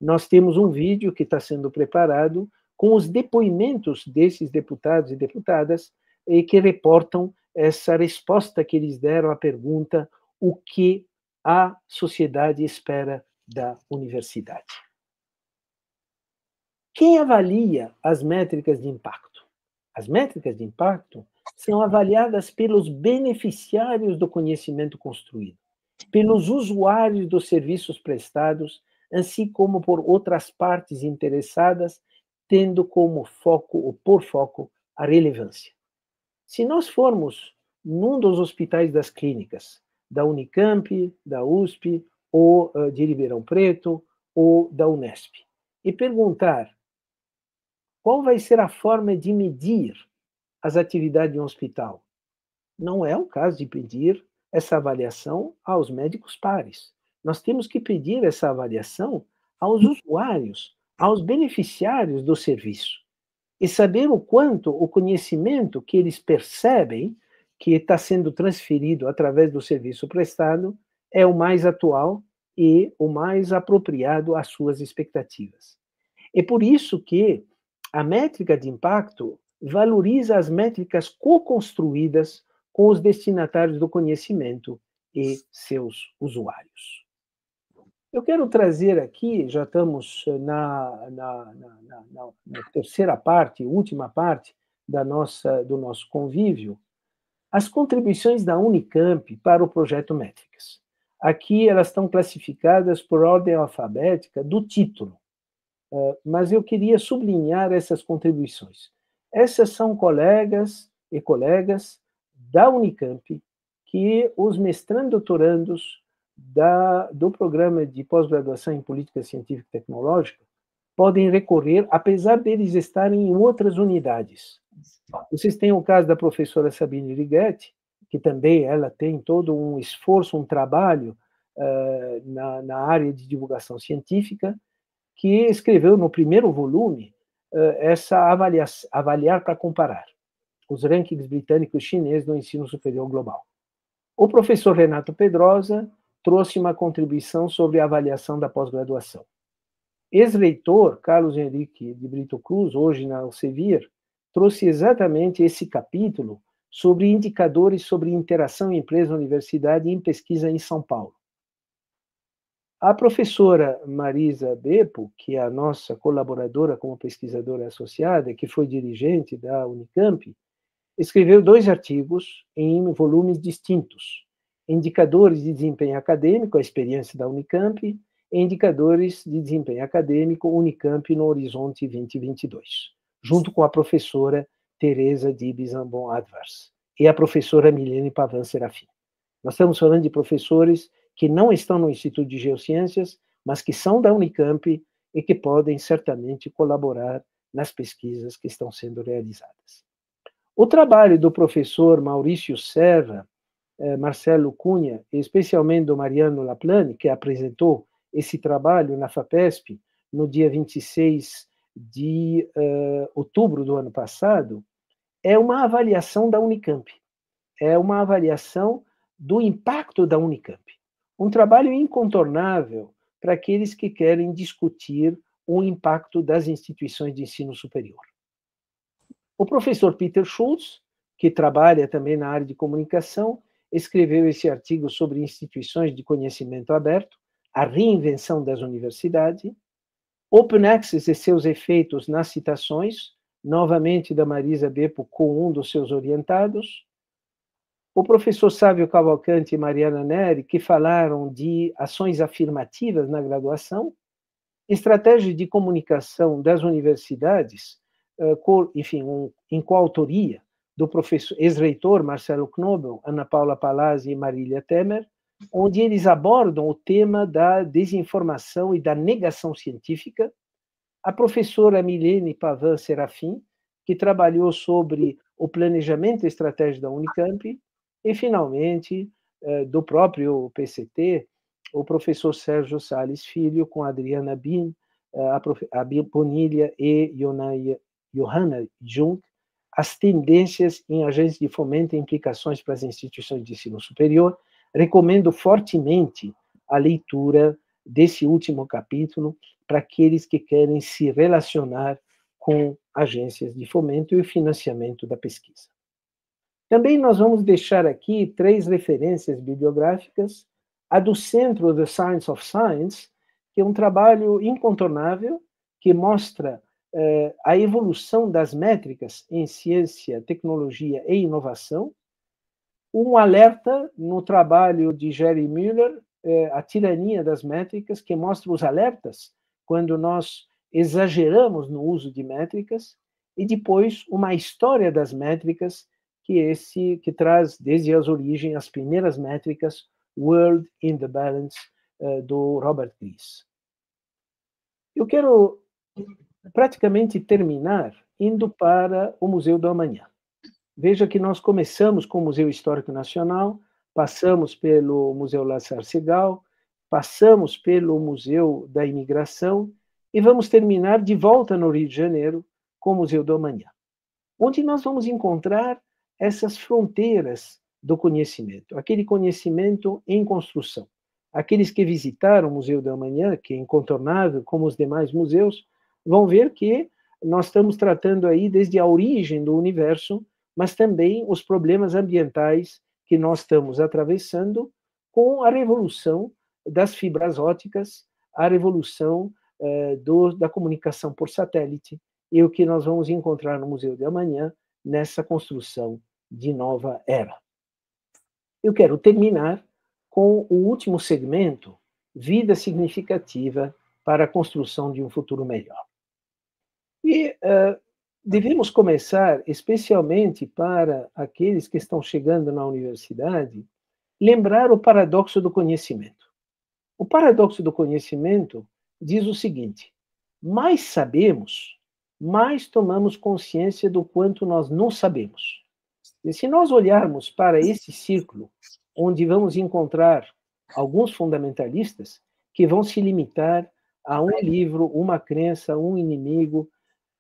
Nós temos um vídeo que está sendo preparado com os depoimentos desses deputados e deputadas e que reportam essa resposta que eles deram à pergunta o que a sociedade espera da universidade. Quem avalia as métricas de impacto? As métricas de impacto são avaliadas pelos beneficiários do conhecimento construído, pelos usuários dos serviços prestados, assim como por outras partes interessadas, tendo como foco ou por foco a relevância. Se nós formos num dos hospitais das clínicas, da Unicamp, da USP, ou uh, de Ribeirão Preto, ou da Unesp, e perguntar qual vai ser a forma de medir as atividades de um hospital? Não é o caso de pedir essa avaliação aos médicos pares. Nós temos que pedir essa avaliação aos usuários, aos beneficiários do serviço e saber o quanto o conhecimento que eles percebem que está sendo transferido através do serviço prestado é o mais atual e o mais apropriado às suas expectativas. É por isso que a métrica de impacto valoriza as métricas co-construídas com os destinatários do conhecimento e seus usuários. Eu quero trazer aqui, já estamos na, na, na, na terceira parte, última parte da nossa, do nosso convívio, as contribuições da Unicamp para o projeto Métricas. Aqui elas estão classificadas por ordem alfabética do título, eh, mas eu queria sublinhar essas contribuições. Essas são colegas e colegas da Unicamp que os mestrandos doutorandos da, do programa de pós-graduação em política científica e tecnológica podem recorrer, apesar deles estarem em outras unidades. Vocês têm o caso da professora Sabine Righetti, que também ela tem todo um esforço, um trabalho uh, na, na, área de divulgação científica, que escreveu no primeiro volume uh, essa avalia, avaliar para comparar os rankings britânicos e chineses no ensino superior global. O professor Renato Pedrosa trouxe uma contribuição sobre a avaliação da pós-graduação. Ex-reitor Carlos Henrique de Brito Cruz, hoje na Elsevier, trouxe exatamente esse capítulo sobre indicadores sobre interação empresa-universidade em pesquisa em São Paulo. A professora Marisa Bepo, que é a nossa colaboradora como pesquisadora associada, que foi dirigente da Unicamp, escreveu dois artigos em volumes distintos: Indicadores de desempenho acadêmico, a experiência da Unicamp, e Indicadores de desempenho acadêmico, Unicamp no Horizonte 2022 junto com a professora Teresa de Bizambon Advars e a professora Milene Pavan Serafim. Nós estamos falando de professores que não estão no Instituto de Geociências, mas que são da Unicamp e que podem certamente colaborar nas pesquisas que estão sendo realizadas. O trabalho do professor Maurício Serra, Marcelo Cunha, e especialmente do Mariano Laplane, que apresentou esse trabalho na FAPESP no dia 26 de uh, outubro do ano passado, é uma avaliação da Unicamp. É uma avaliação do impacto da Unicamp. Um trabalho incontornável para aqueles que querem discutir o impacto das instituições de ensino superior. O professor Peter Schultz, que trabalha também na área de comunicação, escreveu esse artigo sobre instituições de conhecimento aberto, a reinvenção das universidades, Open Access e seus efeitos nas citações, novamente da Marisa Bepo com um dos seus orientados. O professor Sávio Cavalcante e Mariana Neri, que falaram de ações afirmativas na graduação, estratégia de comunicação das universidades, enfim, um, em coautoria do ex-reitor Marcelo Knobel, Ana Paula Palazzi e Marília Temer, onde eles abordam o tema da desinformação e da negação científica. A professora Milene Pavan Serafim, que trabalhou sobre o planejamento estratégico da Unicamp, e, finalmente, eh, do próprio PCT, o professor Sérgio Sales Filho, com a Adriana Bin, eh, a Bonilha e Johanna Jung, as tendências em agentes de fomento e implicações para as instituições de ensino superior, Recomendo fortemente a leitura desse último capítulo para aqueles que querem se relacionar com agências de fomento e o financiamento da pesquisa. Também nós vamos deixar aqui três referências bibliográficas. A do Centro The Science of Science, que é um trabalho incontornável que mostra a evolução das métricas em ciência, tecnologia e inovação, um alerta no trabalho de Jerry Miller, eh, A Tirania das Métricas, que mostra os alertas quando nós exageramos no uso de métricas, e depois uma história das métricas, que esse que traz desde as origens as primeiras métricas, World in the Balance, eh, do Robert Gries. Eu quero praticamente terminar indo para o Museu do Amanhã. Veja que nós começamos com o Museu Histórico Nacional, passamos pelo Museu Lassar Segal, passamos pelo Museu da Imigração e vamos terminar de volta no Rio de Janeiro com o Museu do Amanhã, onde nós vamos encontrar essas fronteiras do conhecimento, aquele conhecimento em construção. Aqueles que visitaram o Museu do Amanhã, que é incontornável, como os demais museus, vão ver que nós estamos tratando aí desde a origem do universo mas também os problemas ambientais que nós estamos atravessando com a revolução das fibras óticas, a revolução eh, do, da comunicação por satélite e o que nós vamos encontrar no Museu de Amanhã nessa construção de nova era. Eu quero terminar com o último segmento, vida significativa para a construção de um futuro melhor. E uh, devemos começar, especialmente para aqueles que estão chegando na universidade, lembrar o paradoxo do conhecimento. O paradoxo do conhecimento diz o seguinte: mais sabemos, mais tomamos consciência do quanto nós não sabemos. E se nós olharmos para esse círculo, onde vamos encontrar alguns fundamentalistas que vão se limitar a um livro, uma crença, um inimigo,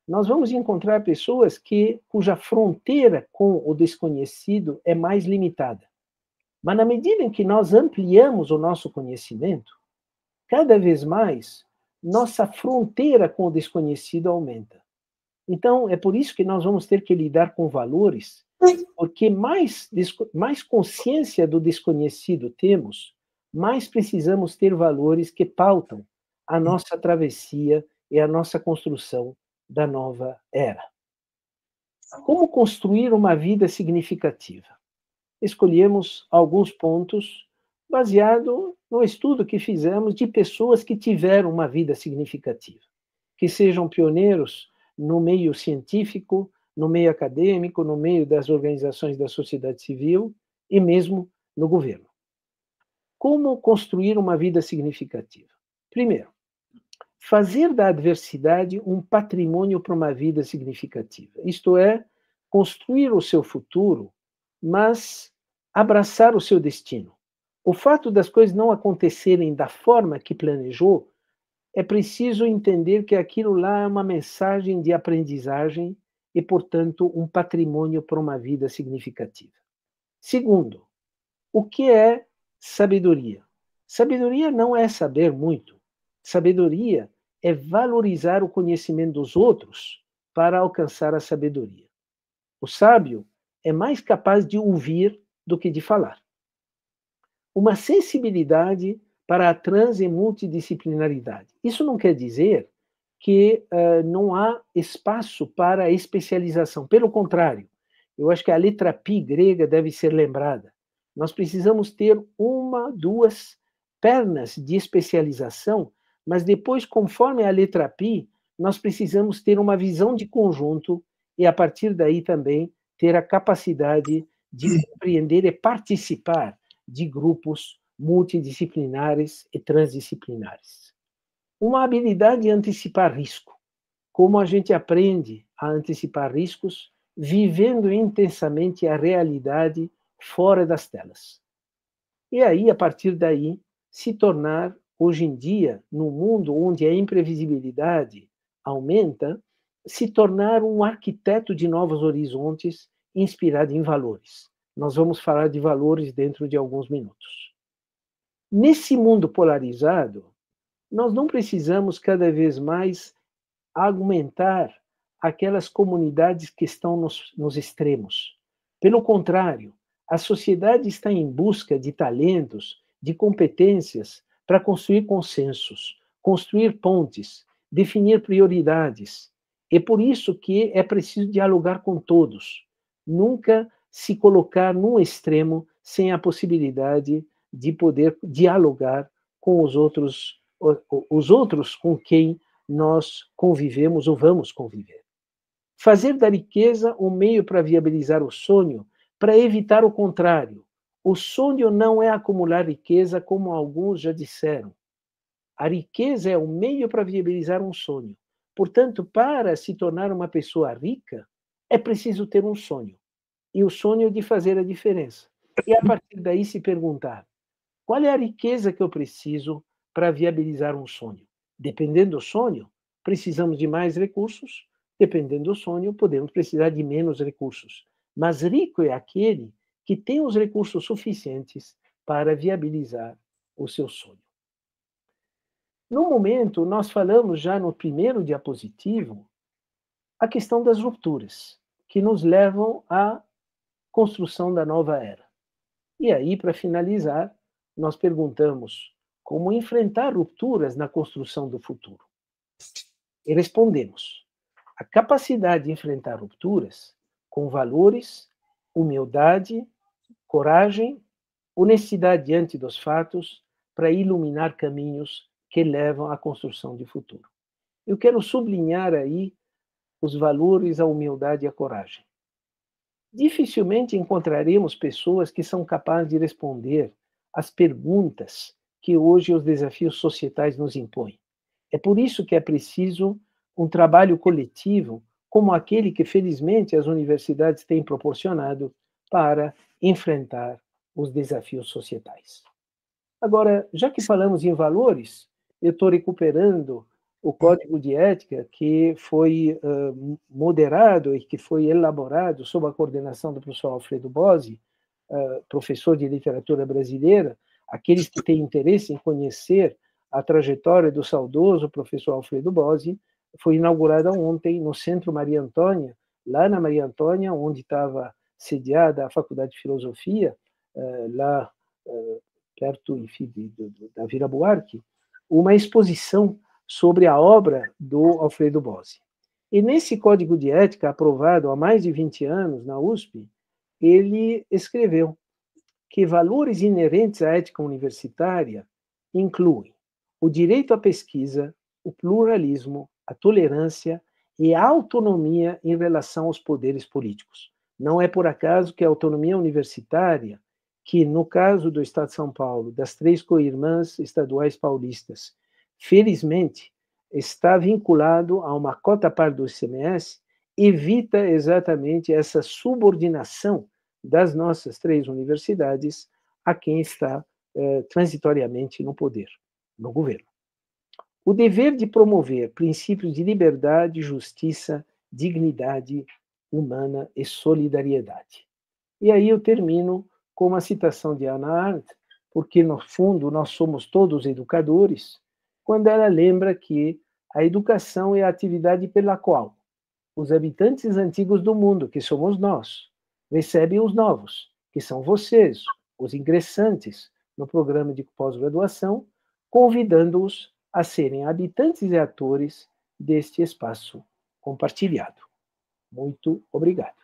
nós vamos encontrar pessoas que cuja fronteira com o desconhecido é mais limitada. Mas na medida em que nós ampliamos o nosso conhecimento, cada vez mais nossa fronteira com o desconhecido aumenta. Então, é por isso que nós vamos ter que lidar com valores, porque mais, mais consciência do desconhecido temos, mais precisamos ter valores que pautam a nossa travessia e a nossa construção da nova era. Como construir uma vida significativa? Escolhemos alguns pontos baseado no estudo que fizemos de pessoas que tiveram uma vida significativa, que sejam pioneiros no meio científico, no meio acadêmico, no meio das organizações da sociedade civil e mesmo no governo. Como construir uma vida significativa? Primeiro, fazer da adversidade um patrimônio para uma vida significativa. Isto é, construir o seu futuro, mas abraçar o seu destino. O fato das coisas não acontecerem da forma que planejou, é preciso entender que aquilo lá é uma mensagem de aprendizagem e, portanto, um patrimônio para uma vida significativa. Segundo, o que é sabedoria? Sabedoria não é saber muito. Sabedoria é valorizar o conhecimento dos outros para alcançar a sabedoria. O sábio é mais capaz de ouvir do que de falar. Uma sensibilidade para a trans e multidisciplinaridade. Isso não quer dizer que uh, não há espaço para especialização. Pelo contrário, eu acho que a letra pi grega deve ser lembrada. Nós precisamos ter uma, duas pernas de especialização mas depois, conforme a letra pi, nós precisamos ter uma visão de conjunto e, a partir daí, também ter a capacidade de compreender e participar de grupos multidisciplinares e transdisciplinares. Uma habilidade de antecipar risco. Como a gente aprende a antecipar riscos vivendo intensamente a realidade fora das telas. E aí, a partir daí, se tornar hoje em dia, no mundo onde a imprevisibilidade aumenta, se tornar um arquiteto de novos horizontes inspirado em valores. Nós vamos falar de valores dentro de alguns minutos. Nesse mundo polarizado, nós não precisamos cada vez mais argumentar aquelas comunidades que estão nos, nos extremos. Pelo contrário, a sociedade está em busca de talentos, de competências para construir consensos, construir pontes, definir prioridades É por isso que é preciso dialogar com todos. Nunca se colocar num extremo sem a possibilidade de poder dialogar com os outros, os outros com quem nós convivemos ou vamos conviver. Fazer da riqueza um meio para viabilizar o sonho, para evitar o contrário. O sonho não é acumular riqueza, como alguns já disseram. A riqueza é o meio para viabilizar um sonho. Portanto, para se tornar uma pessoa rica, é preciso ter um sonho. E o sonho de fazer a diferença. E a partir daí se perguntar: qual é a riqueza que eu preciso para viabilizar um sonho? Dependendo do sonho, precisamos de mais recursos, dependendo do sonho, podemos precisar de menos recursos. Mas rico é aquele que tem os recursos suficientes para viabilizar o seu sonho. No momento, nós falamos já no primeiro diapositivo a questão das rupturas, que nos levam à construção da nova era. E aí, para finalizar, nós perguntamos como enfrentar rupturas na construção do futuro. E respondemos: a capacidade de enfrentar rupturas com valores, humildade, coragem, honestidade diante dos fatos, para iluminar caminhos que levam à construção de futuro. Eu quero sublinhar aí os valores, a humildade e a coragem. Dificilmente encontraremos pessoas que são capazes de responder às perguntas que hoje os desafios societais nos impõem. É por isso que é preciso um trabalho coletivo como aquele que, felizmente, as universidades têm proporcionado para enfrentar os desafios societais. Agora, já que falamos em valores, eu estou recuperando o código de ética que foi uh, moderado e que foi elaborado sob a coordenação do professor Alfredo Bose, uh, professor de literatura brasileira. Aqueles que têm interesse em conhecer a trajetória do saudoso professor Alfredo Bose, foi inaugurada ontem no Centro Maria Antônia, lá na Maria Antônia, onde estava sediada a Faculdade de Filosofia, uh, lá perto enfim, de, de, da Vila Buarque, uma exposição sobre a obra do Alfredo Bose. E nesse código de ética, aprovado há mais de 20 anos na USP, ele escreveu que valores inerentes à ética universitária incluem o direito à pesquisa, o pluralismo, a tolerância e a autonomia em relação aos poderes políticos. Não é por acaso que a autonomia universitária que, no caso do Estado de São Paulo, das três co-irmãs estaduais paulistas, felizmente, está vinculado a uma cota par do ICMS, evita exatamente essa subordinação das nossas três universidades a quem está eh, transitoriamente no poder, no governo. O dever de promover princípios de liberdade, justiça, dignidade humana e solidariedade. E aí eu termino com uma citação de Hannah Arendt, porque no fundo nós somos todos educadores, quando ela lembra que a educação é a atividade pela qual os habitantes antigos do mundo, que somos nós, recebem os novos, que são vocês, os ingressantes no programa de pós-graduação, convidando-os a serem habitantes e atores deste espaço compartilhado. Muito obrigado.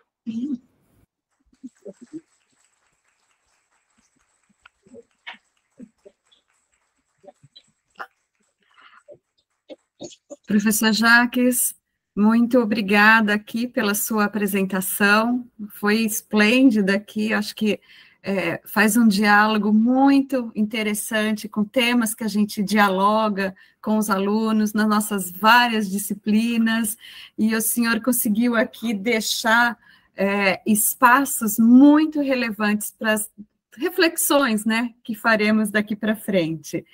Professor Jaques, muito obrigada aqui pela sua apresentação, foi esplêndida aqui, acho que é, faz um diálogo muito interessante com temas que a gente dialoga com os alunos nas nossas várias disciplinas, e o senhor conseguiu aqui deixar é, espaços muito relevantes para as reflexões né, que faremos daqui para frente.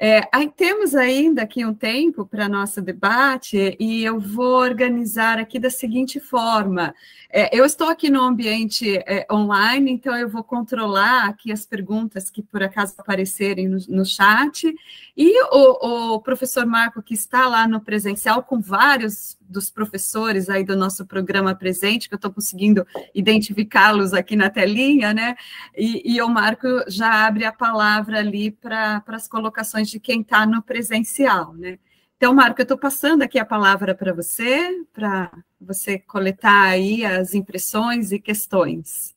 É, aí temos ainda aqui um tempo para nosso debate e eu vou organizar aqui da seguinte forma. É, eu estou aqui no ambiente é, online, então eu vou controlar aqui as perguntas que por acaso aparecerem no, no chat, e o, o professor Marco, que está lá no presencial com vários dos professores aí do nosso programa presente, que eu estou conseguindo identificá-los aqui na telinha, né? E, e o Marco já abre a palavra ali para as colocações de quem está no presencial, né? Então, Marco, eu estou passando aqui a palavra para você, para você coletar aí as impressões e questões.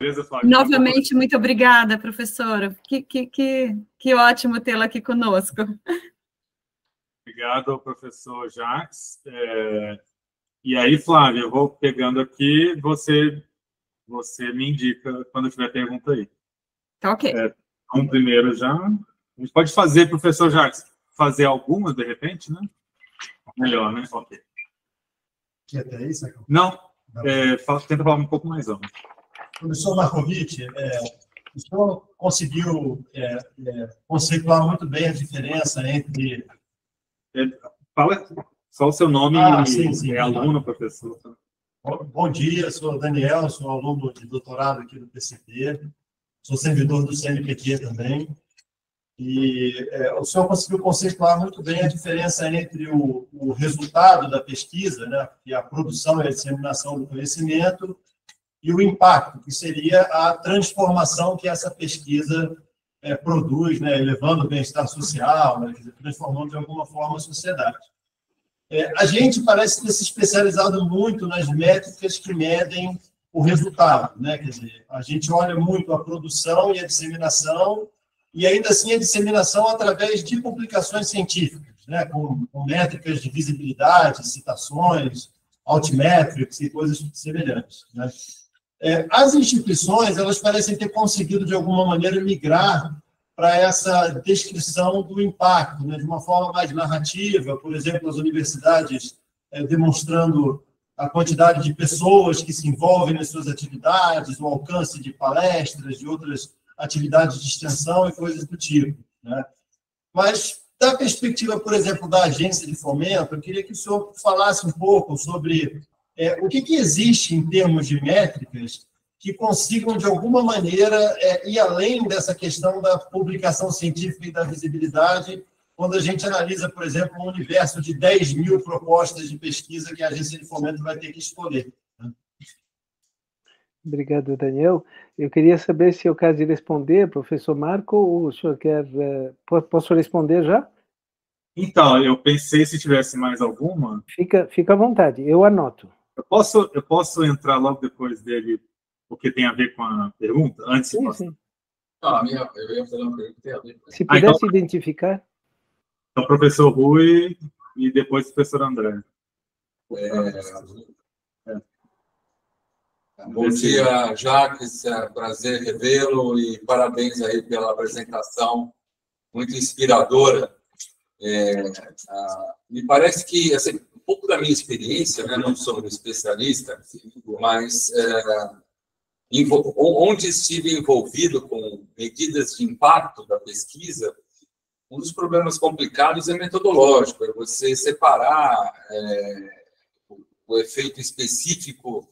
Beleza, Flávia. Novamente, muito obrigada, professora. Que, que, que, que ótimo tê-la aqui conosco. Obrigado professor Jacques. É... E aí, Flávia, eu vou pegando aqui, você, você me indica quando tiver pergunta aí. Tá ok. É, então, primeiro já. A gente pode fazer, professor Jacques, fazer algumas, de repente, né? Melhor, né? Ok. Quer até isso? Não, é, fala, tenta falar um pouco mais alto. Professor Markovic, é, o senhor conseguiu é, é, conceituar muito bem a diferença entre... É, fala só o seu nome ah, sim, sim, é aluno, professor. Bom, bom dia, sou Daniel, sou aluno de doutorado aqui do PCP, sou servidor do CNPq também. E é, o senhor conseguiu conceituar muito bem a diferença entre o, o resultado da pesquisa, né, que é a produção e a disseminação do conhecimento, e o impacto, que seria a transformação que essa pesquisa é, produz, né, elevando o bem-estar social, né, transformando de alguma forma a sociedade. É, a gente parece ter se especializado muito nas métricas que medem o resultado, né? Quer dizer, a gente olha muito a produção e a disseminação e ainda assim a disseminação através de publicações científicas, né, com, com métricas de visibilidade, citações, altmetrics e coisas semelhantes. Né. É, as instituições elas parecem ter conseguido de alguma maneira migrar para essa descrição do impacto, né, de uma forma mais narrativa, por exemplo, as universidades é, demonstrando a quantidade de pessoas que se envolvem nas suas atividades, o alcance de palestras, de outras atividades de extensão e coisas do tipo. Né? Mas, da perspectiva, por exemplo, da agência de fomento, eu queria que o senhor falasse um pouco sobre é, o que, que existe em termos de métricas que consigam, de alguma maneira, é, ir além dessa questão da publicação científica e da visibilidade, quando a gente analisa, por exemplo, um universo de 10 mil propostas de pesquisa que a agência de fomento vai ter que escolher. Obrigado, Daniel. Eu queria saber se é o caso de responder, professor Marco, ou o senhor quer. Eh, posso responder já? Então, eu pensei se tivesse mais alguma. Fica, fica à vontade, eu anoto. Eu posso, eu posso entrar logo depois dele, porque tem a ver com a pergunta? Antes sim, sim. Não, a minha, eu ia fazer uma pergunta. Se pudesse ah, então, identificar. Então, professor Rui e depois o professor André. É, Bom dia, Jacques. É um prazer revê-lo e parabéns aí pela apresentação muito inspiradora. É, a, me parece que assim, um pouco da minha experiência, né, não sou um especialista, mas é, onde estive envolvido com medidas de impacto da pesquisa, um dos problemas complicados é metodológico, é você separar é, o, o efeito específico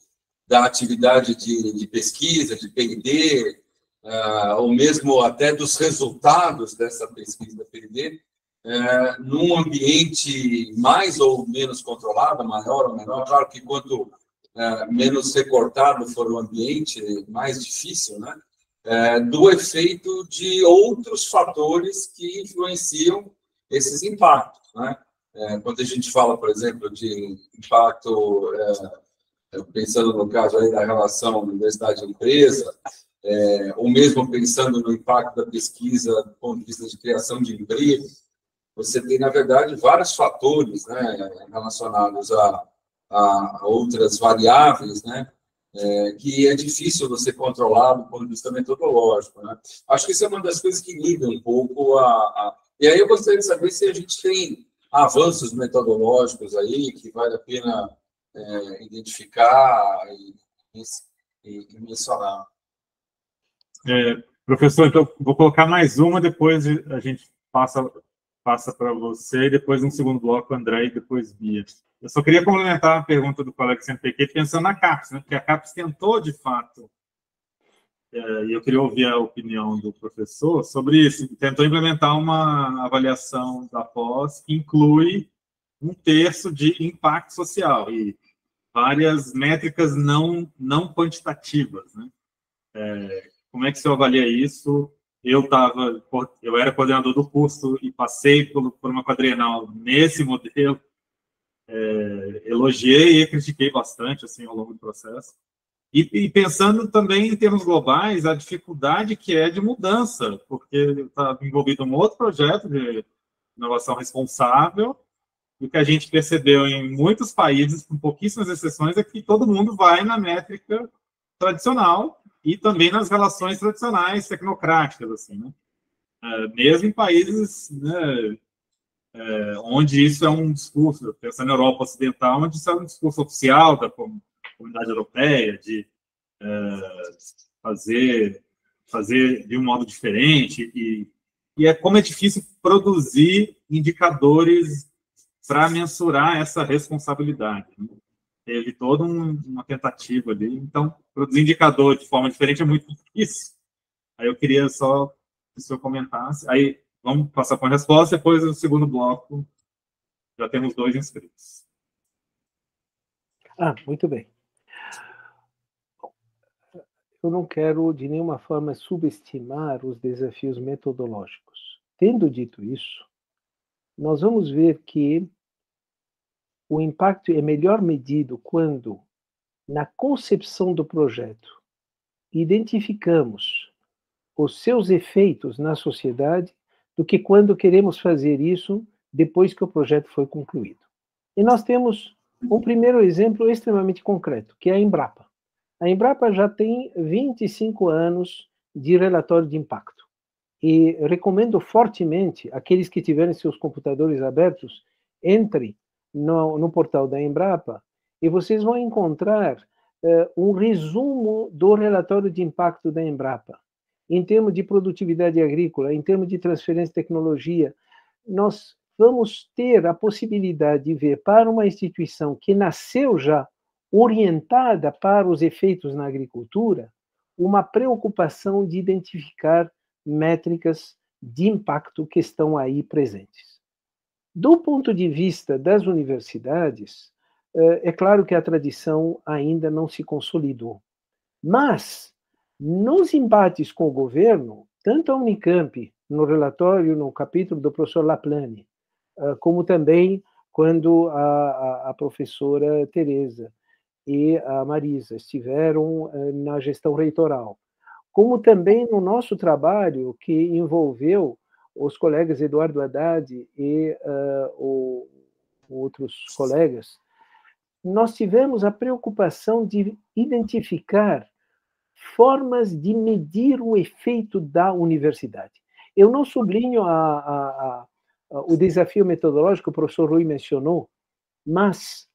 da atividade de, de pesquisa, de P&D, uh, ou mesmo até dos resultados dessa pesquisa P&D, uh, num ambiente mais ou menos controlado, maior ou menor. Claro que quanto uh, menos recortado for o ambiente, mais difícil, né? É, do efeito de outros fatores que influenciam esses impactos, né? Quando a gente fala, por exemplo, de impacto pensando no caso aí da relação universidade-empresa, é, ou mesmo pensando no impacto da pesquisa do ponto de vista de criação de emprego, você tem, na verdade, vários fatores né, relacionados a, a outras variáveis, né, é, que é difícil você controlar do ponto de vista metodológico. Né? Acho que isso é uma das coisas que liga um pouco a, a... E aí eu gostaria de saber se a gente tem avanços metodológicos aí que vale a pena é, identificar e, e, e mencionar. É, professor, então vou colocar mais uma, depois a gente passa passa para você, depois no segundo bloco, André e depois Bia. Eu só queria complementar a pergunta do colega CNPq pensando na CAPES, né? porque a CAPES tentou, de fato, é, e eu queria ouvir a opinião do professor sobre isso, tentou implementar uma avaliação da pós que inclui um terço de impacto social, e várias métricas não, não quantitativas. Né? É, como é que você avalia isso? eu tava, eu era coordenador do curso e passei por, por uma quadrienal nesse modelo, é, elogiei e critiquei bastante assim ao longo do processo. E, e, pensando também em termos globais, a dificuldade que é de mudança, porque está envolvido um outro projeto de inovação responsável, o que a gente percebeu em muitos países, com pouquíssimas exceções, é que todo mundo vai na métrica tradicional e também nas relações tradicionais tecnocráticas, assim, né? É, mesmo em países né, é, onde isso é um discurso, pensando na Europa Ocidental, onde isso é um discurso oficial da comunidade europeia, de é, fazer, fazer de um modo diferente, e, e é como é difícil produzir indicadores para mensurar essa responsabilidade. Né? Teve toda um, uma tentativa ali, então, produzir indicador de forma diferente é muito difícil. Aí eu queria só que o senhor comentasse, aí Vamos passar para a resposta, depois no segundo bloco já temos dois inscritos. Ah, muito bem. Eu não quero de nenhuma forma subestimar os desafios metodológicos. Tendo dito isso, nós vamos ver que o impacto é melhor medido quando, na concepção do projeto, identificamos os seus efeitos na sociedade do que quando queremos fazer isso depois que o projeto foi concluído. E nós temos um primeiro exemplo extremamente concreto, que é a Embrapa. A Embrapa já tem 25 anos de relatório de impacto. E recomendo fortemente aqueles que tiverem seus computadores abertos, entre no, no portal da Embrapa e vocês vão encontrar uh, um resumo do relatório de impacto da Embrapa em termos de produtividade agrícola, em termos de transferência de tecnologia, nós vamos ter a possibilidade de ver para uma instituição que nasceu já orientada para os efeitos na agricultura, uma preocupação de identificar métricas de impacto que estão aí presentes. Do ponto de vista das universidades, eh, é claro que a tradição ainda não se consolidou, mas nos embates com o governo, tanto a Unicamp, no relatório, no capítulo do professor Laplane, ah, como também quando a, a, a professora Tereza e a Marisa estiveram ah, na gestão reitoral, como também no nosso trabalho que envolveu os colegas Eduardo Haddad e uh, o, outros colegas, nós tivemos a preocupação de identificar formas de medir o efeito da universidade. Eu não sublinho a, a, a, o desafio metodológico que o professor Rui mencionou, mas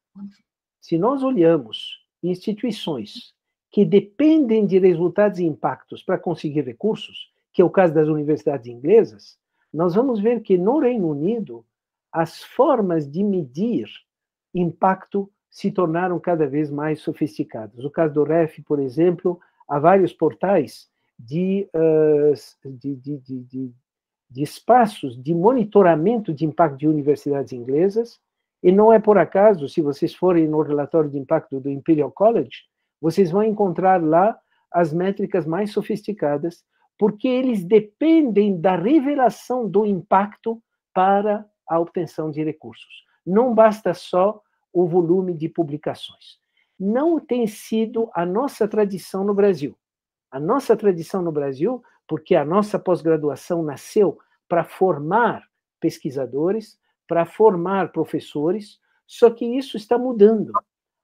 se nós olhamos instituições que dependem de resultados e impactos para conseguir recursos, que é o caso das universidades inglesas, nós vamos ver que no Reino Unido as formas de medir impacto se tornaram cada vez mais sofisticadas. O caso do REF, por exemplo, há vários portais de, uh, de, de, de, espaços de monitoramento de impacto de universidades inglesas, e não é por acaso, se vocês forem no relatório de impacto do Imperial College, vocês vão encontrar lá as métricas mais sofisticadas, porque eles dependem da revelação do impacto para a obtenção de recursos. Não basta só o volume de publicações não tem sido a nossa tradição no Brasil. A nossa tradição no Brasil, porque a nossa pós-graduação nasceu para formar pesquisadores, para formar professores, só que isso está mudando.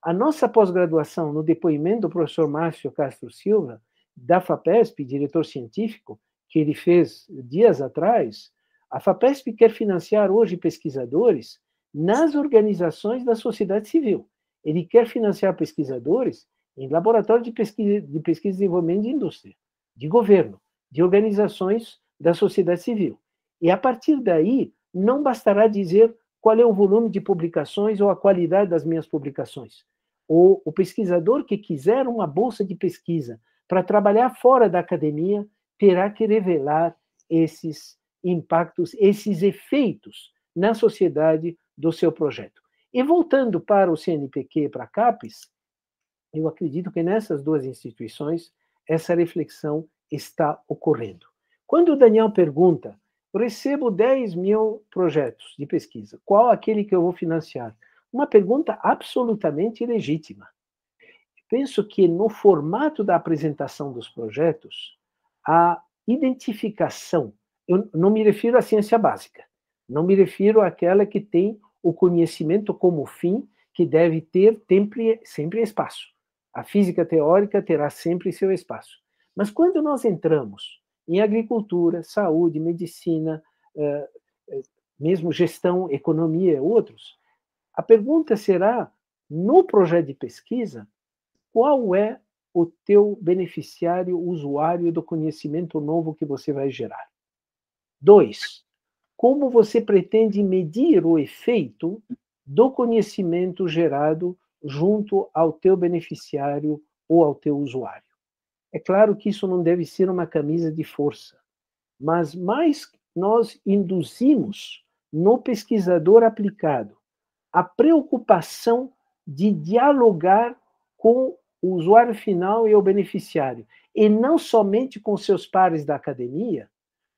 A nossa pós-graduação, no depoimento do professor Márcio Castro Silva, da FAPESP, diretor científico, que ele fez dias atrás, a FAPESP quer financiar hoje pesquisadores nas organizações da sociedade civil. Ele quer financiar pesquisadores em laboratórios de pesquisa, de pesquisa e desenvolvimento de indústria, de governo, de organizações da sociedade civil. E a partir daí, não bastará dizer qual é o volume de publicações ou a qualidade das minhas publicações. O, o pesquisador que quiser uma bolsa de pesquisa para trabalhar fora da academia terá que revelar esses impactos, esses efeitos na sociedade do seu projeto. E voltando para o CNPq, para a CAPES, eu acredito que nessas duas instituições essa reflexão está ocorrendo. Quando o Daniel pergunta, recebo 10 mil projetos de pesquisa, qual aquele que eu vou financiar? Uma pergunta absolutamente legítima. Penso que no formato da apresentação dos projetos, a identificação, eu não me refiro à ciência básica, não me refiro àquela que tem o conhecimento como fim, que deve ter sempre, espaço. A física teórica terá sempre seu espaço. Mas quando nós entramos em agricultura, saúde, medicina, eh, eh, mesmo gestão, economia e outros, a pergunta será, no projeto de pesquisa, qual é o teu beneficiário, usuário do conhecimento novo que você vai gerar? Dois, como você pretende medir o efeito do conhecimento gerado junto ao teu beneficiário ou ao teu usuário? É claro que isso não deve ser uma camisa de força, mas mais nós induzimos no pesquisador aplicado a preocupação de dialogar com o usuário final e o beneficiário, e não somente com seus pares da academia,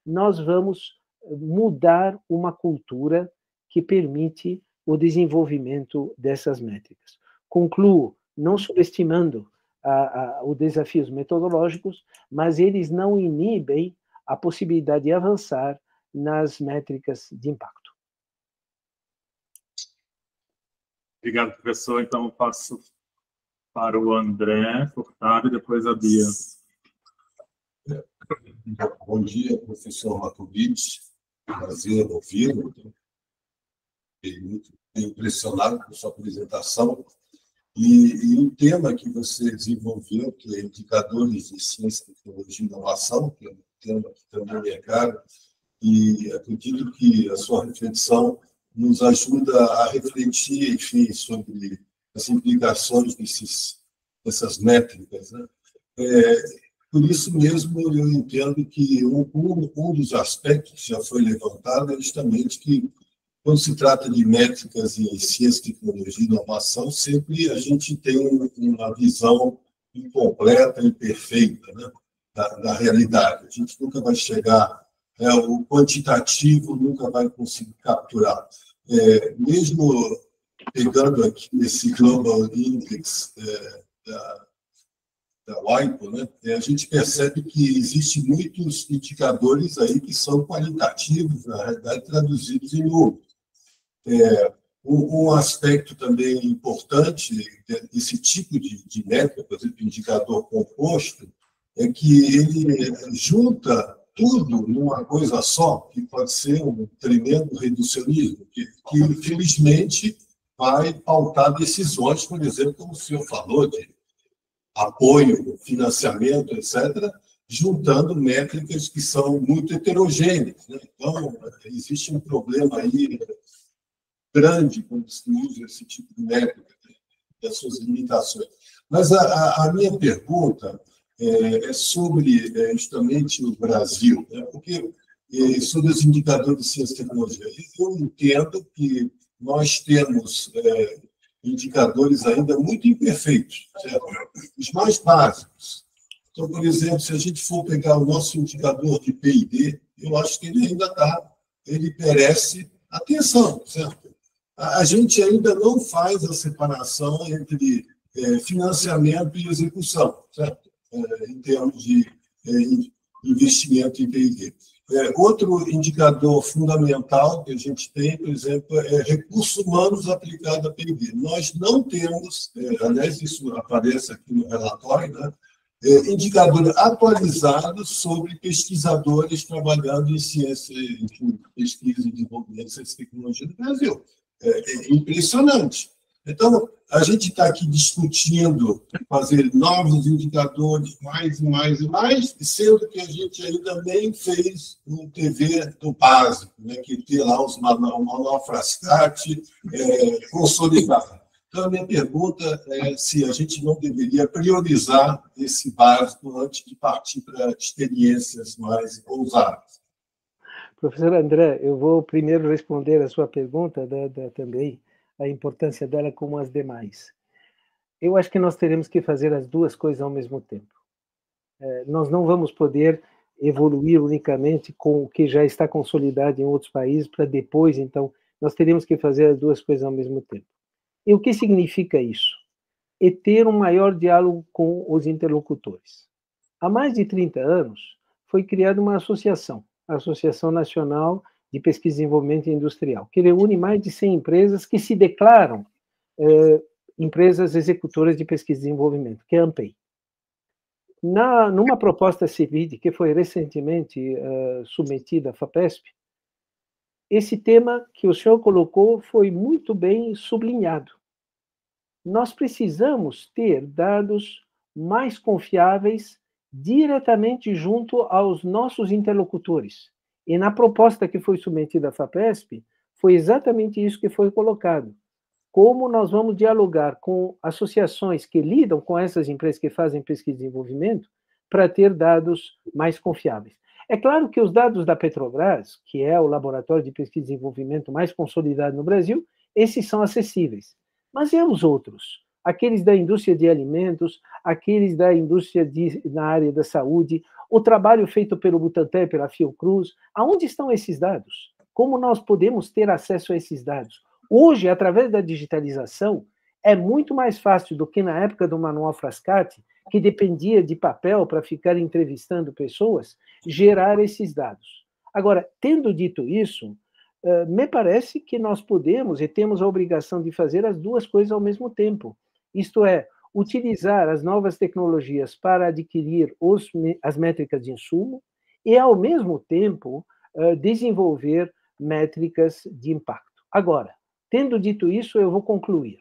nós vamos mudar uma cultura que permite o desenvolvimento dessas métricas. Concluo, não subestimando a, a, os desafios metodológicos, mas eles não inibem a possibilidade de avançar nas métricas de impacto. Obrigado, professor. Então, passo para o André Furtado e depois a Bia. Bom dia, professor Matovitch. Prazer ouvi-lo. Fiquei muito impressionado com sua apresentação. E, e um tema que você desenvolveu, que é indicadores de ciência, tecnologia e inovação, que é um tema que também é caro, e acredito que a sua reflexão nos ajuda a refletir, enfim, sobre as implicações desses, dessas métricas. Né? É, por isso mesmo, eu entendo que um, um dos aspectos que já foi levantado é justamente que quando se trata de métricas em ciência, tecnologia e inovação, sempre a gente tem uma visão incompleta, imperfeita né, da, da realidade. A gente nunca vai chegar, é, o quantitativo nunca vai conseguir capturar. É, mesmo pegando aqui esse Global Index é, da, da WIPO, né, é, a gente percebe que existem muitos indicadores aí que são qualitativos, na realidade, traduzidos em números. É, um, um, aspecto também importante desse tipo de, de por exemplo, indicador composto, é que ele junta tudo numa coisa só, que pode ser um tremendo reducionismo, que, que infelizmente vai pautar decisões, por exemplo, como o senhor falou, de apoio, financiamento, etc., juntando métricas que são muito heterogêneas. Né? Então, existe um problema aí grande quando se usa esse tipo de métrica e as suas limitações. Mas a, a minha pergunta é, é sobre é, justamente o Brasil, né? porque é, sobre os indicadores de ciência e tecnologia. Eu entendo que nós temos é, indicadores ainda muito imperfeitos, certo? os mais básicos. Então, por exemplo, se a gente for pegar o nosso indicador de PIB, eu acho que ele ainda está, ele merece atenção, certo? a gente ainda não faz a separação entre é, financiamento e execução, certo? É, em termos de é, investimento em P&D. É, outro indicador fundamental que a gente tem, por exemplo, é recursos humanos aplicados a P&D. Nós não temos, é, aliás, isso aparece aqui no relatório, né? É, indicadores atualizados sobre pesquisadores trabalhando em ciência, em pesquisa e desenvolvimento de ciência e tecnologia no Brasil é, é impressionante. Então, a gente está aqui discutindo fazer novos indicadores, mais e mais e mais, sendo que a gente ainda nem fez um TV do básico, né, que tem lá os manual, Frascati é, consolidado. Então, a minha pergunta é se a gente não deveria priorizar esse básico antes de partir para experiências mais ousadas. Professor André, eu vou primeiro responder a sua pergunta da, da, também, a importância dela como as demais. Eu acho que nós teremos que fazer as duas coisas ao mesmo tempo. É, nós não vamos poder evoluir unicamente com o que já está consolidado em outros países para depois, então, nós teríamos que fazer as duas coisas ao mesmo tempo. E o que significa isso? É ter um maior diálogo com os interlocutores. Há mais de 30 anos, foi criada uma associação, a Associação Nacional de Pesquisa e Desenvolvimento Industrial, que reúne mais de 100 empresas que se declaram eh, empresas executoras de pesquisa e desenvolvimento, que é a AMPEI. Na, numa proposta CIVID, que foi recentemente uh, submetida à FAPESP, esse tema que o senhor colocou foi muito bem sublinhado. Nós precisamos ter dados mais confiáveis diretamente junto aos nossos interlocutores. E na proposta que foi submetida à FAPESP, foi exatamente isso que foi colocado. Como nós vamos dialogar com associações que lidam com essas empresas que fazem pesquisa e desenvolvimento para ter dados mais confiáveis. É claro que os dados da Petrobras, que é o laboratório de pesquisa e desenvolvimento mais consolidado no Brasil, esses são acessíveis. Mas e os outros? Aqueles da indústria de alimentos, aqueles da indústria de, na área da saúde, o trabalho feito pelo Butantan, pela Fiocruz, aonde estão esses dados? Como nós podemos ter acesso a esses dados? Hoje, através da digitalização, é muito mais fácil do que na época do Manuel Frascati, que dependia de papel para ficar entrevistando pessoas, gerar esses dados. Agora, tendo dito isso, me parece que nós podemos e temos a obrigação de fazer as duas coisas ao mesmo tempo isto é, utilizar as novas tecnologias para adquirir os, as métricas de insumo e, ao mesmo tempo, desenvolver métricas de impacto. Agora, tendo dito isso, eu vou concluir.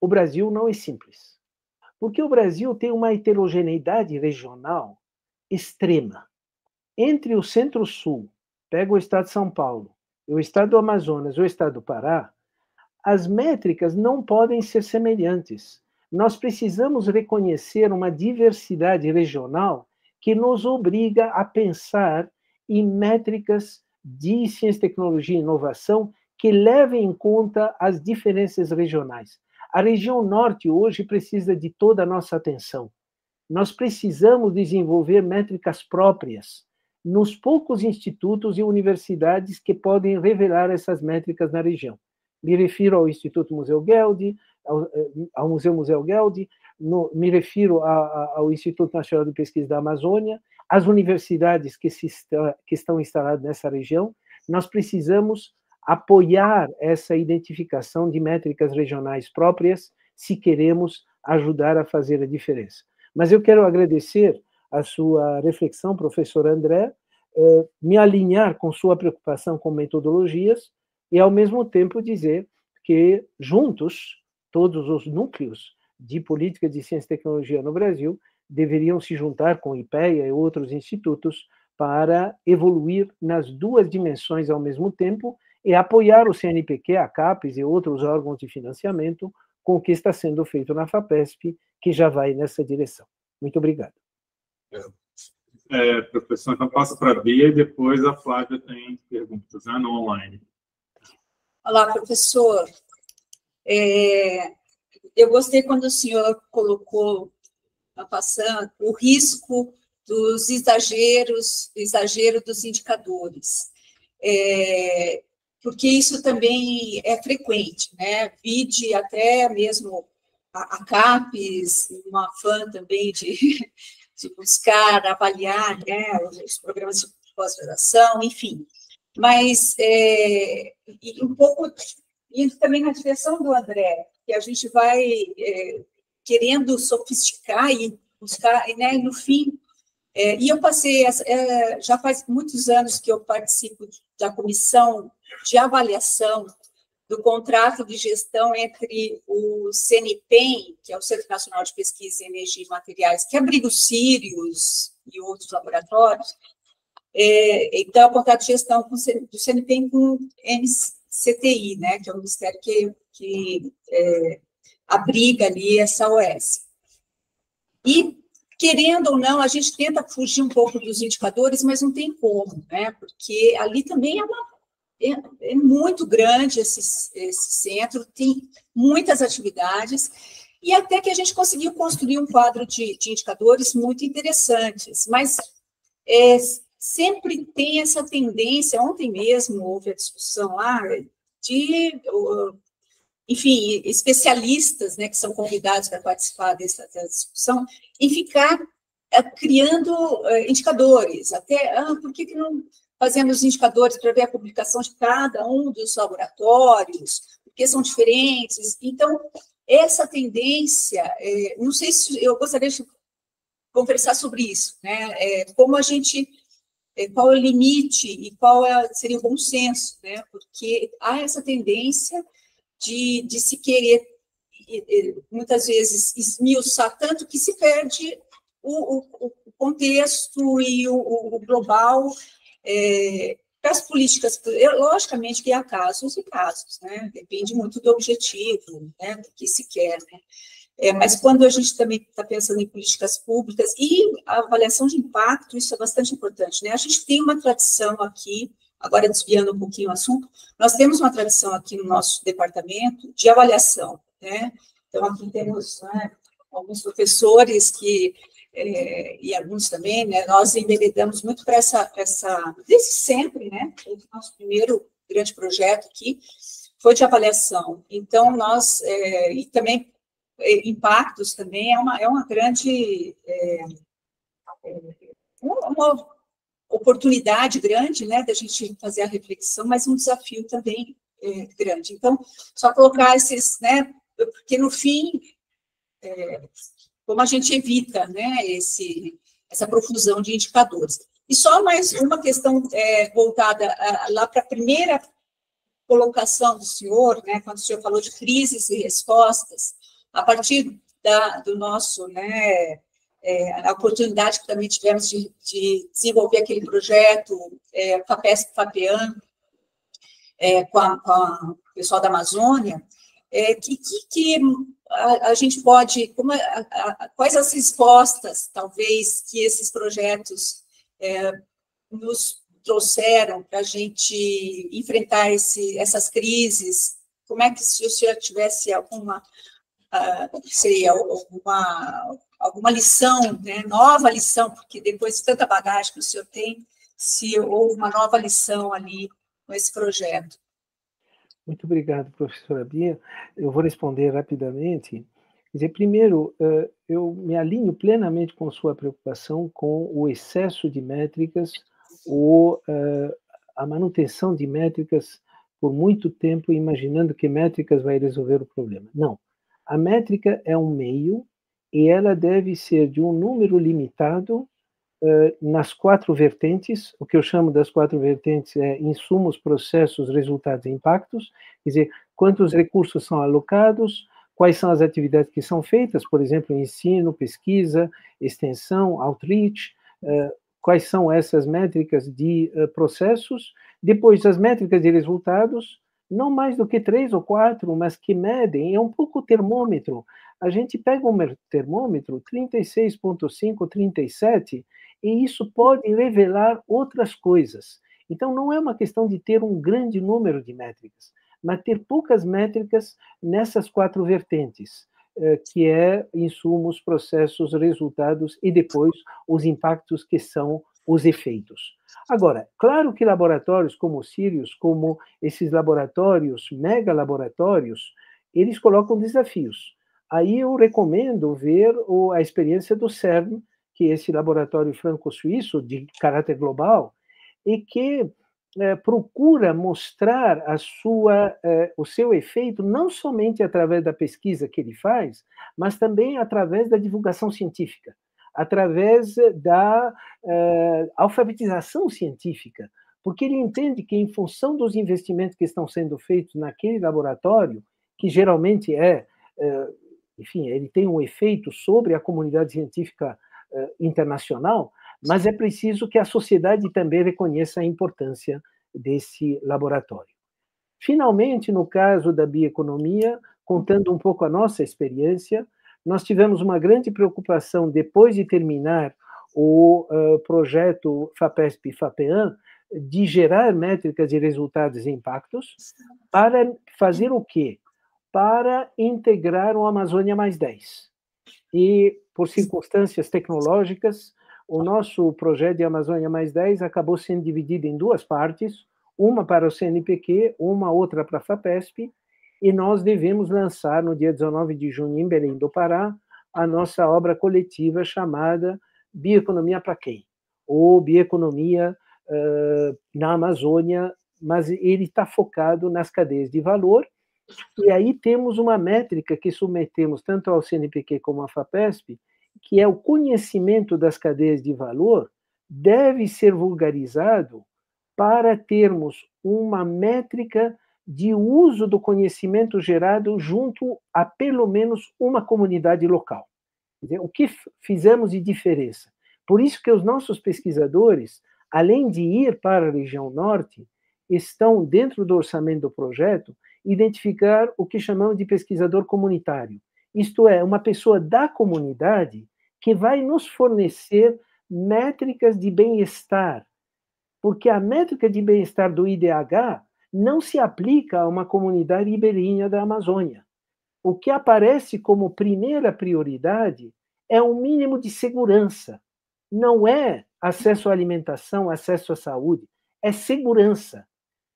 O Brasil não é simples, porque o Brasil tem uma heterogeneidade regional extrema. Entre o Centro-Sul, pega o estado de São Paulo, o estado do Amazonas, o estado do Pará, as métricas não podem ser semelhantes. Nós precisamos reconhecer uma diversidade regional que nos obriga a pensar em métricas de ciência, tecnologia e inovação que levem em conta as diferenças regionais. A região norte hoje precisa de toda a nossa atenção. Nós precisamos desenvolver métricas próprias nos poucos institutos e universidades que podem revelar essas métricas na região. Me refiro ao Instituto Museu Geld, ao, eh, ao Museu Museu Geld, no, me refiro a, a, ao Instituto Nacional de Pesquisa da Amazônia, às universidades que, se que estão instaladas nessa região. Nós precisamos apoiar essa identificação de métricas regionais próprias se queremos ajudar a fazer a diferença. Mas eu quero agradecer a sua reflexão, professor André, eh, me alinhar com sua preocupação com metodologias e, ao mesmo tempo, dizer que, juntos, todos os núcleos de política de ciência e tecnologia no Brasil deveriam se juntar com o IPEA e outros institutos para evoluir nas duas dimensões ao mesmo tempo e apoiar o CNPq, a CAPES e outros órgãos de financiamento com o que está sendo feito na FAPESP, que já vai nessa direção. Muito obrigado. É, professor, então passa para a Bia e depois a Flávia tem perguntas né, no online. Olá, professor. É, eu gostei quando o senhor colocou, passando, o risco dos exageros, exagero dos indicadores. É, porque isso também é frequente, né? Vide até mesmo a, a CAPES, uma fã também de, [LAUGHS] de buscar avaliar né, os programas de pós-graduação, enfim mas é, um pouco indo também na direção do André, que a gente vai é, querendo sofisticar e buscar, né, no fim. É, e eu passei, é, já faz muitos anos que eu participo da comissão de avaliação do contrato de gestão entre o CNPEM, que é o Centro Nacional de Pesquisa em Energia e Materiais, que abriga os Sírios e outros laboratórios, é, então, o contrato de gestão do CNPq com MCTI, né, que é o Ministério que, que é, abriga ali essa OS. E, querendo ou não, a gente tenta fugir um pouco dos indicadores, mas não tem como, né, porque ali também é, uma, é, é muito grande esse, esse centro, tem muitas atividades, e até que a gente conseguiu construir um quadro de, de indicadores muito interessantes, mas é, sempre tem essa tendência, ontem mesmo houve a discussão lá, de, enfim, especialistas, né, que são convidados para participar dessa, dessa discussão, em ficar é, criando é, indicadores, até, ah, por que, que não fazemos indicadores para ver a publicação de cada um dos laboratórios, porque são diferentes. Então, essa tendência, é, não sei se eu gostaria de conversar sobre isso, né? Como a gente, qual é o limite e qual é, seria o bom senso, né? Porque há essa tendência de, de se querer, muitas vezes, esmiuçar tanto que se perde o, o, o contexto e o, o global é, as políticas, logicamente que há casos e casos, né? Depende muito do objetivo, né? Do que se quer, né? É, mas quando a gente também está pensando em políticas públicas e a avaliação de impacto, isso é bastante importante, né? A gente tem uma tradição aqui, agora desviando um pouquinho o assunto, nós temos uma tradição aqui no nosso departamento de avaliação, né? Então, aqui temos né, alguns professores que é, e alguns também, né, nós enveredamos muito para essa, essa, desde sempre, né, o nosso primeiro grande projeto aqui foi de avaliação. Então, nós, é, e também, impactos também é uma, é uma grande, é, é, uma oportunidade grande, né, da gente fazer a reflexão, mas um desafio também é, grande. Então, só colocar esses, né, porque no fim, é, como a gente evita né, esse, essa profusão de indicadores. E só mais uma questão é, voltada a, lá para a primeira colocação do senhor, né, quando o senhor falou de crises e respostas, a partir da, do nosso, né, é, a oportunidade que também tivemos de, de desenvolver aquele projeto é, FAPESP FAPEAN, é, com, a, com o pessoal da Amazônia, é, que, que, que a, a, gente pode, como, a, a, quais as respostas, talvez, que esses projetos é, nos trouxeram para a gente enfrentar esse, essas crises? Como é que, se o senhor tivesse alguma, seria alguma, alguma lição, né, nova lição, porque depois de tanta bagagem que o senhor tem, se houve uma nova lição ali com esse projeto? Muito obrigado, professora Bia. Eu vou responder rapidamente. Quer dizer, primeiro, eu me alinho plenamente com sua preocupação com o excesso de métricas ou a manutenção de métricas por muito tempo, imaginando que métricas vai resolver o problema. Não. A métrica é um meio e ela deve ser de um número limitado nas quatro vertentes, o que eu chamo das quatro vertentes é insumos, processos, resultados e impactos, quer dizer, quantos recursos são alocados, quais são as atividades que são feitas, por exemplo, ensino, pesquisa, extensão, outreach, quais são essas métricas de processos, depois as métricas de resultados, não mais do que três ou quatro, mas que medem, é um pouco o termômetro. A gente pega um termômetro, 36,5, 37, e isso pode revelar outras coisas. Então, não é uma questão de ter um grande número de métricas, mas ter poucas métricas nessas quatro vertentes, eh, que é insumos, processos, resultados e depois os impactos que são os efeitos. Agora, claro que laboratórios como o Sirius, como esses laboratórios, mega laboratórios, eles colocam desafios. Aí eu recomendo ver a experiência do CERN, que é esse laboratório franco-suíço de caráter global, e que é, procura mostrar a sua, é, o seu efeito não somente através da pesquisa que ele faz, mas também através da divulgação científica, através da é, alfabetização científica, porque ele entende que, em função dos investimentos que estão sendo feitos naquele laboratório, que geralmente é, enfim, ele tem um efeito sobre a comunidade científica eh, internacional, mas é preciso que a sociedade também reconheça a importância desse laboratório. Finalmente, no caso da bioeconomia, contando um pouco a nossa experiência, nós tivemos uma grande preocupação depois de terminar o uh, projeto FAPESP-FAPEAN de gerar métricas de resultados e impactos para fazer o quê? Para integrar o Amazônia mais 10. E por circunstâncias tecnológicas, o nosso projeto de Amazônia Mais 10 acabou sendo dividido em duas partes, uma para o CNPq, uma outra para a FAPESP, e nós devemos lançar no dia 19 de junho em Belém do Pará a nossa obra coletiva chamada Bioeconomia para quem? Ou Bioeconomia uh, na Amazônia, mas ele está focado nas cadeias de valor, e aí temos uma métrica que submetemos tanto ao CNPq como à FAPESP, que é o conhecimento das cadeias de valor, deve ser vulgarizado para termos uma métrica de uso do conhecimento gerado junto a pelo menos uma comunidade local. O que fizemos de diferença? Por isso que os nossos pesquisadores, além de ir para a região norte, estão dentro do orçamento do projeto identificar o que chamamos de pesquisador comunitário. Isto é, uma pessoa da comunidade que vai nos fornecer métricas de bem-estar, porque a métrica de bem-estar do IDH não se aplica a uma comunidade ribeirinha da Amazônia. O que aparece como primeira prioridade é um mínimo de segurança. Não é acesso à alimentação, acesso à saúde, é segurança.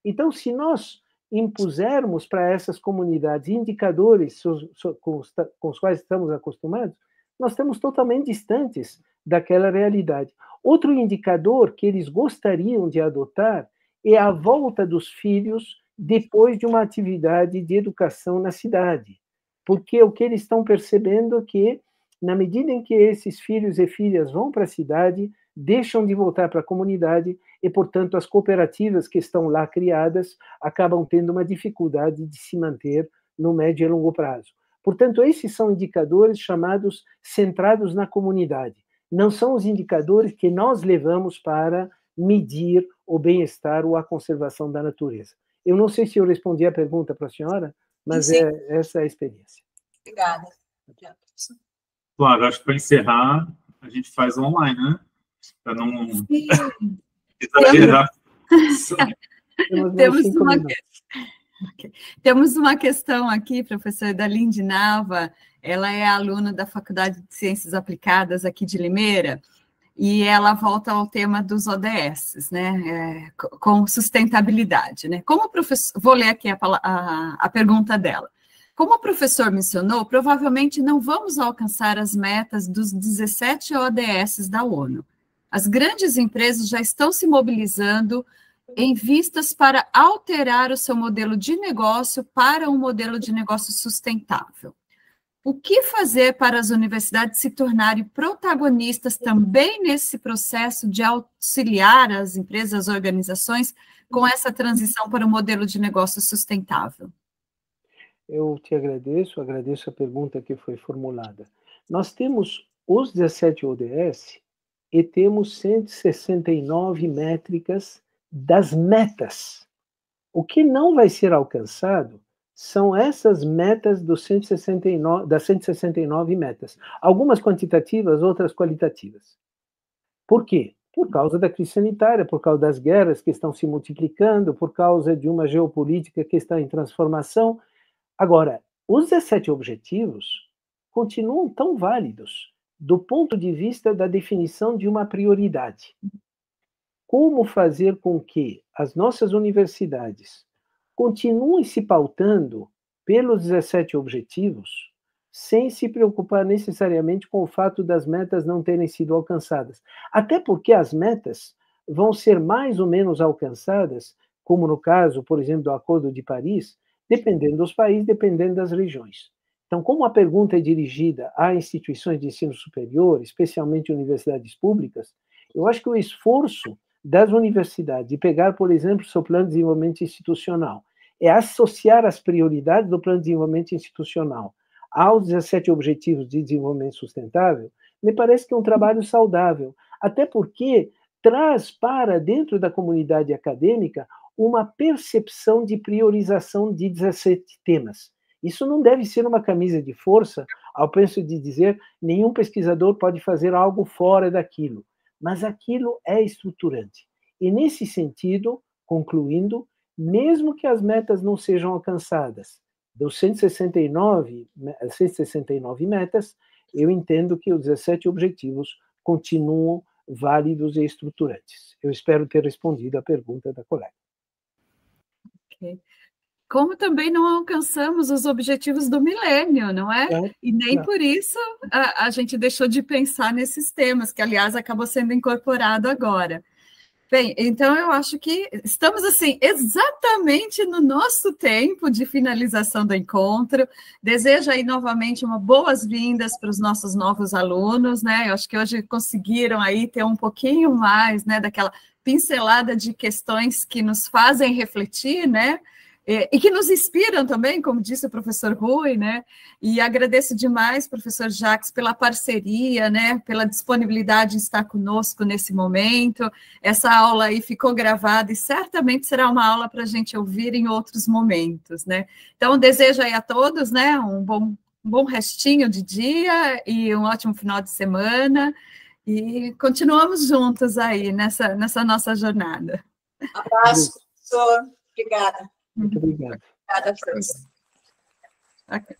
Então, se nós impusermos para essas comunidades indicadores com os quais estamos acostumados, nós estamos totalmente distantes daquela realidade. Outro indicador que eles gostariam de adotar é a volta dos filhos depois de uma atividade de educação na cidade. Porque o que eles estão percebendo é que, na medida em que esses filhos e filhas vão para a cidade, deixam de voltar para a comunidade e, portanto, as cooperativas que estão lá criadas acabam tendo uma dificuldade de se manter no médio e longo prazo. Portanto, esses são indicadores chamados centrados na comunidade. Não são os indicadores que nós levamos para medir o bem-estar ou a conservação da natureza. Eu não sei se eu respondi a pergunta para a senhora, mas Sim. é, essa é a experiência. Obrigada. Claro, acho que para encerrar, a gente faz online, né? Para não exagerar. Temos uma, temos uma questão aqui, professora Dalindy Nava, ela é aluna da Faculdade de Ciências Aplicadas aqui de Limeira, e ela volta ao tema dos ODS, né, é, com sustentabilidade, né. Como professor, vou ler aqui a, a, a pergunta dela. Como o professor mencionou, provavelmente não vamos alcançar as metas dos 17 ODS da ONU. As grandes empresas já estão se mobilizando em vistas para alterar o seu modelo de negócio para um modelo de negócio sustentável. O que fazer para as universidades se tornarem protagonistas também nesse processo de auxiliar as empresas, as organizações, com essa transição para um modelo de negócio sustentável? Eu te agradeço, agradeço a pergunta que foi formulada. Nós temos os 17 ODS e temos 169 métricas das metas. O que não vai ser alcançado são essas metas dos 169, das 169 metas. Algumas quantitativas, outras qualitativas. Por quê? Por causa da crise sanitária, por causa das guerras que estão se multiplicando, por causa de uma geopolítica que está em transformação. Agora, os 17 objetivos continuam tão válidos do ponto de vista da definição de uma prioridade como fazer com que as nossas universidades continuem se pautando pelos 17 objetivos, sem se preocupar necessariamente com o fato das metas não terem sido alcançadas. Até porque as metas vão ser mais ou menos alcançadas, como no caso, por exemplo, do Acordo de Paris, dependendo dos países, dependendo das regiões. Então, como a pergunta é dirigida a instituições de ensino superior, especialmente universidades públicas, eu acho que o esforço das universidades e pegar, por exemplo, seu plano de desenvolvimento institucional, é associar as prioridades do plano de desenvolvimento institucional aos 17 Objetivos de Desenvolvimento Sustentável, me parece que é um trabalho saudável, até porque traz para dentro da comunidade acadêmica uma percepção de priorização de 17 temas. Isso não deve ser uma camisa de força, ao penso de dizer nenhum pesquisador pode fazer algo fora daquilo mas aquilo é estruturante. E nesse sentido, concluindo, mesmo que as metas não sejam alcançadas, dos 169, 169 metas, eu entendo que os 17 objetivos continuam válidos e estruturantes. Eu espero ter respondido a pergunta da colega. Okay. Como também não alcançamos os objetivos do milênio, não é? é e nem é. por isso a, a gente deixou de pensar nesses temas, que, aliás, acabou sendo incorporado agora. Bem, então eu acho que estamos assim exatamente no nosso tempo de finalização do encontro. Desejo aí novamente uma boas-vindas para os nossos novos alunos, né? Eu acho que hoje conseguiram aí ter um pouquinho mais, né, daquela pincelada de questões que nos fazem refletir, né? É, e que nos inspiram também, como disse o professor Rui, né? E agradeço demais, professor Jacques, pela parceria, né? Pela disponibilidade de estar conosco nesse momento. Essa aula aí ficou gravada e certamente será uma aula para a gente ouvir em outros momentos, né? Então, desejo aí a todos, né? Um bom, um bom restinho de dia e um ótimo final de semana. E continuamos juntos aí nessa, nessa nossa jornada. Abraço, professor. Obrigada. Muito obrigado. Obrigada. Okay.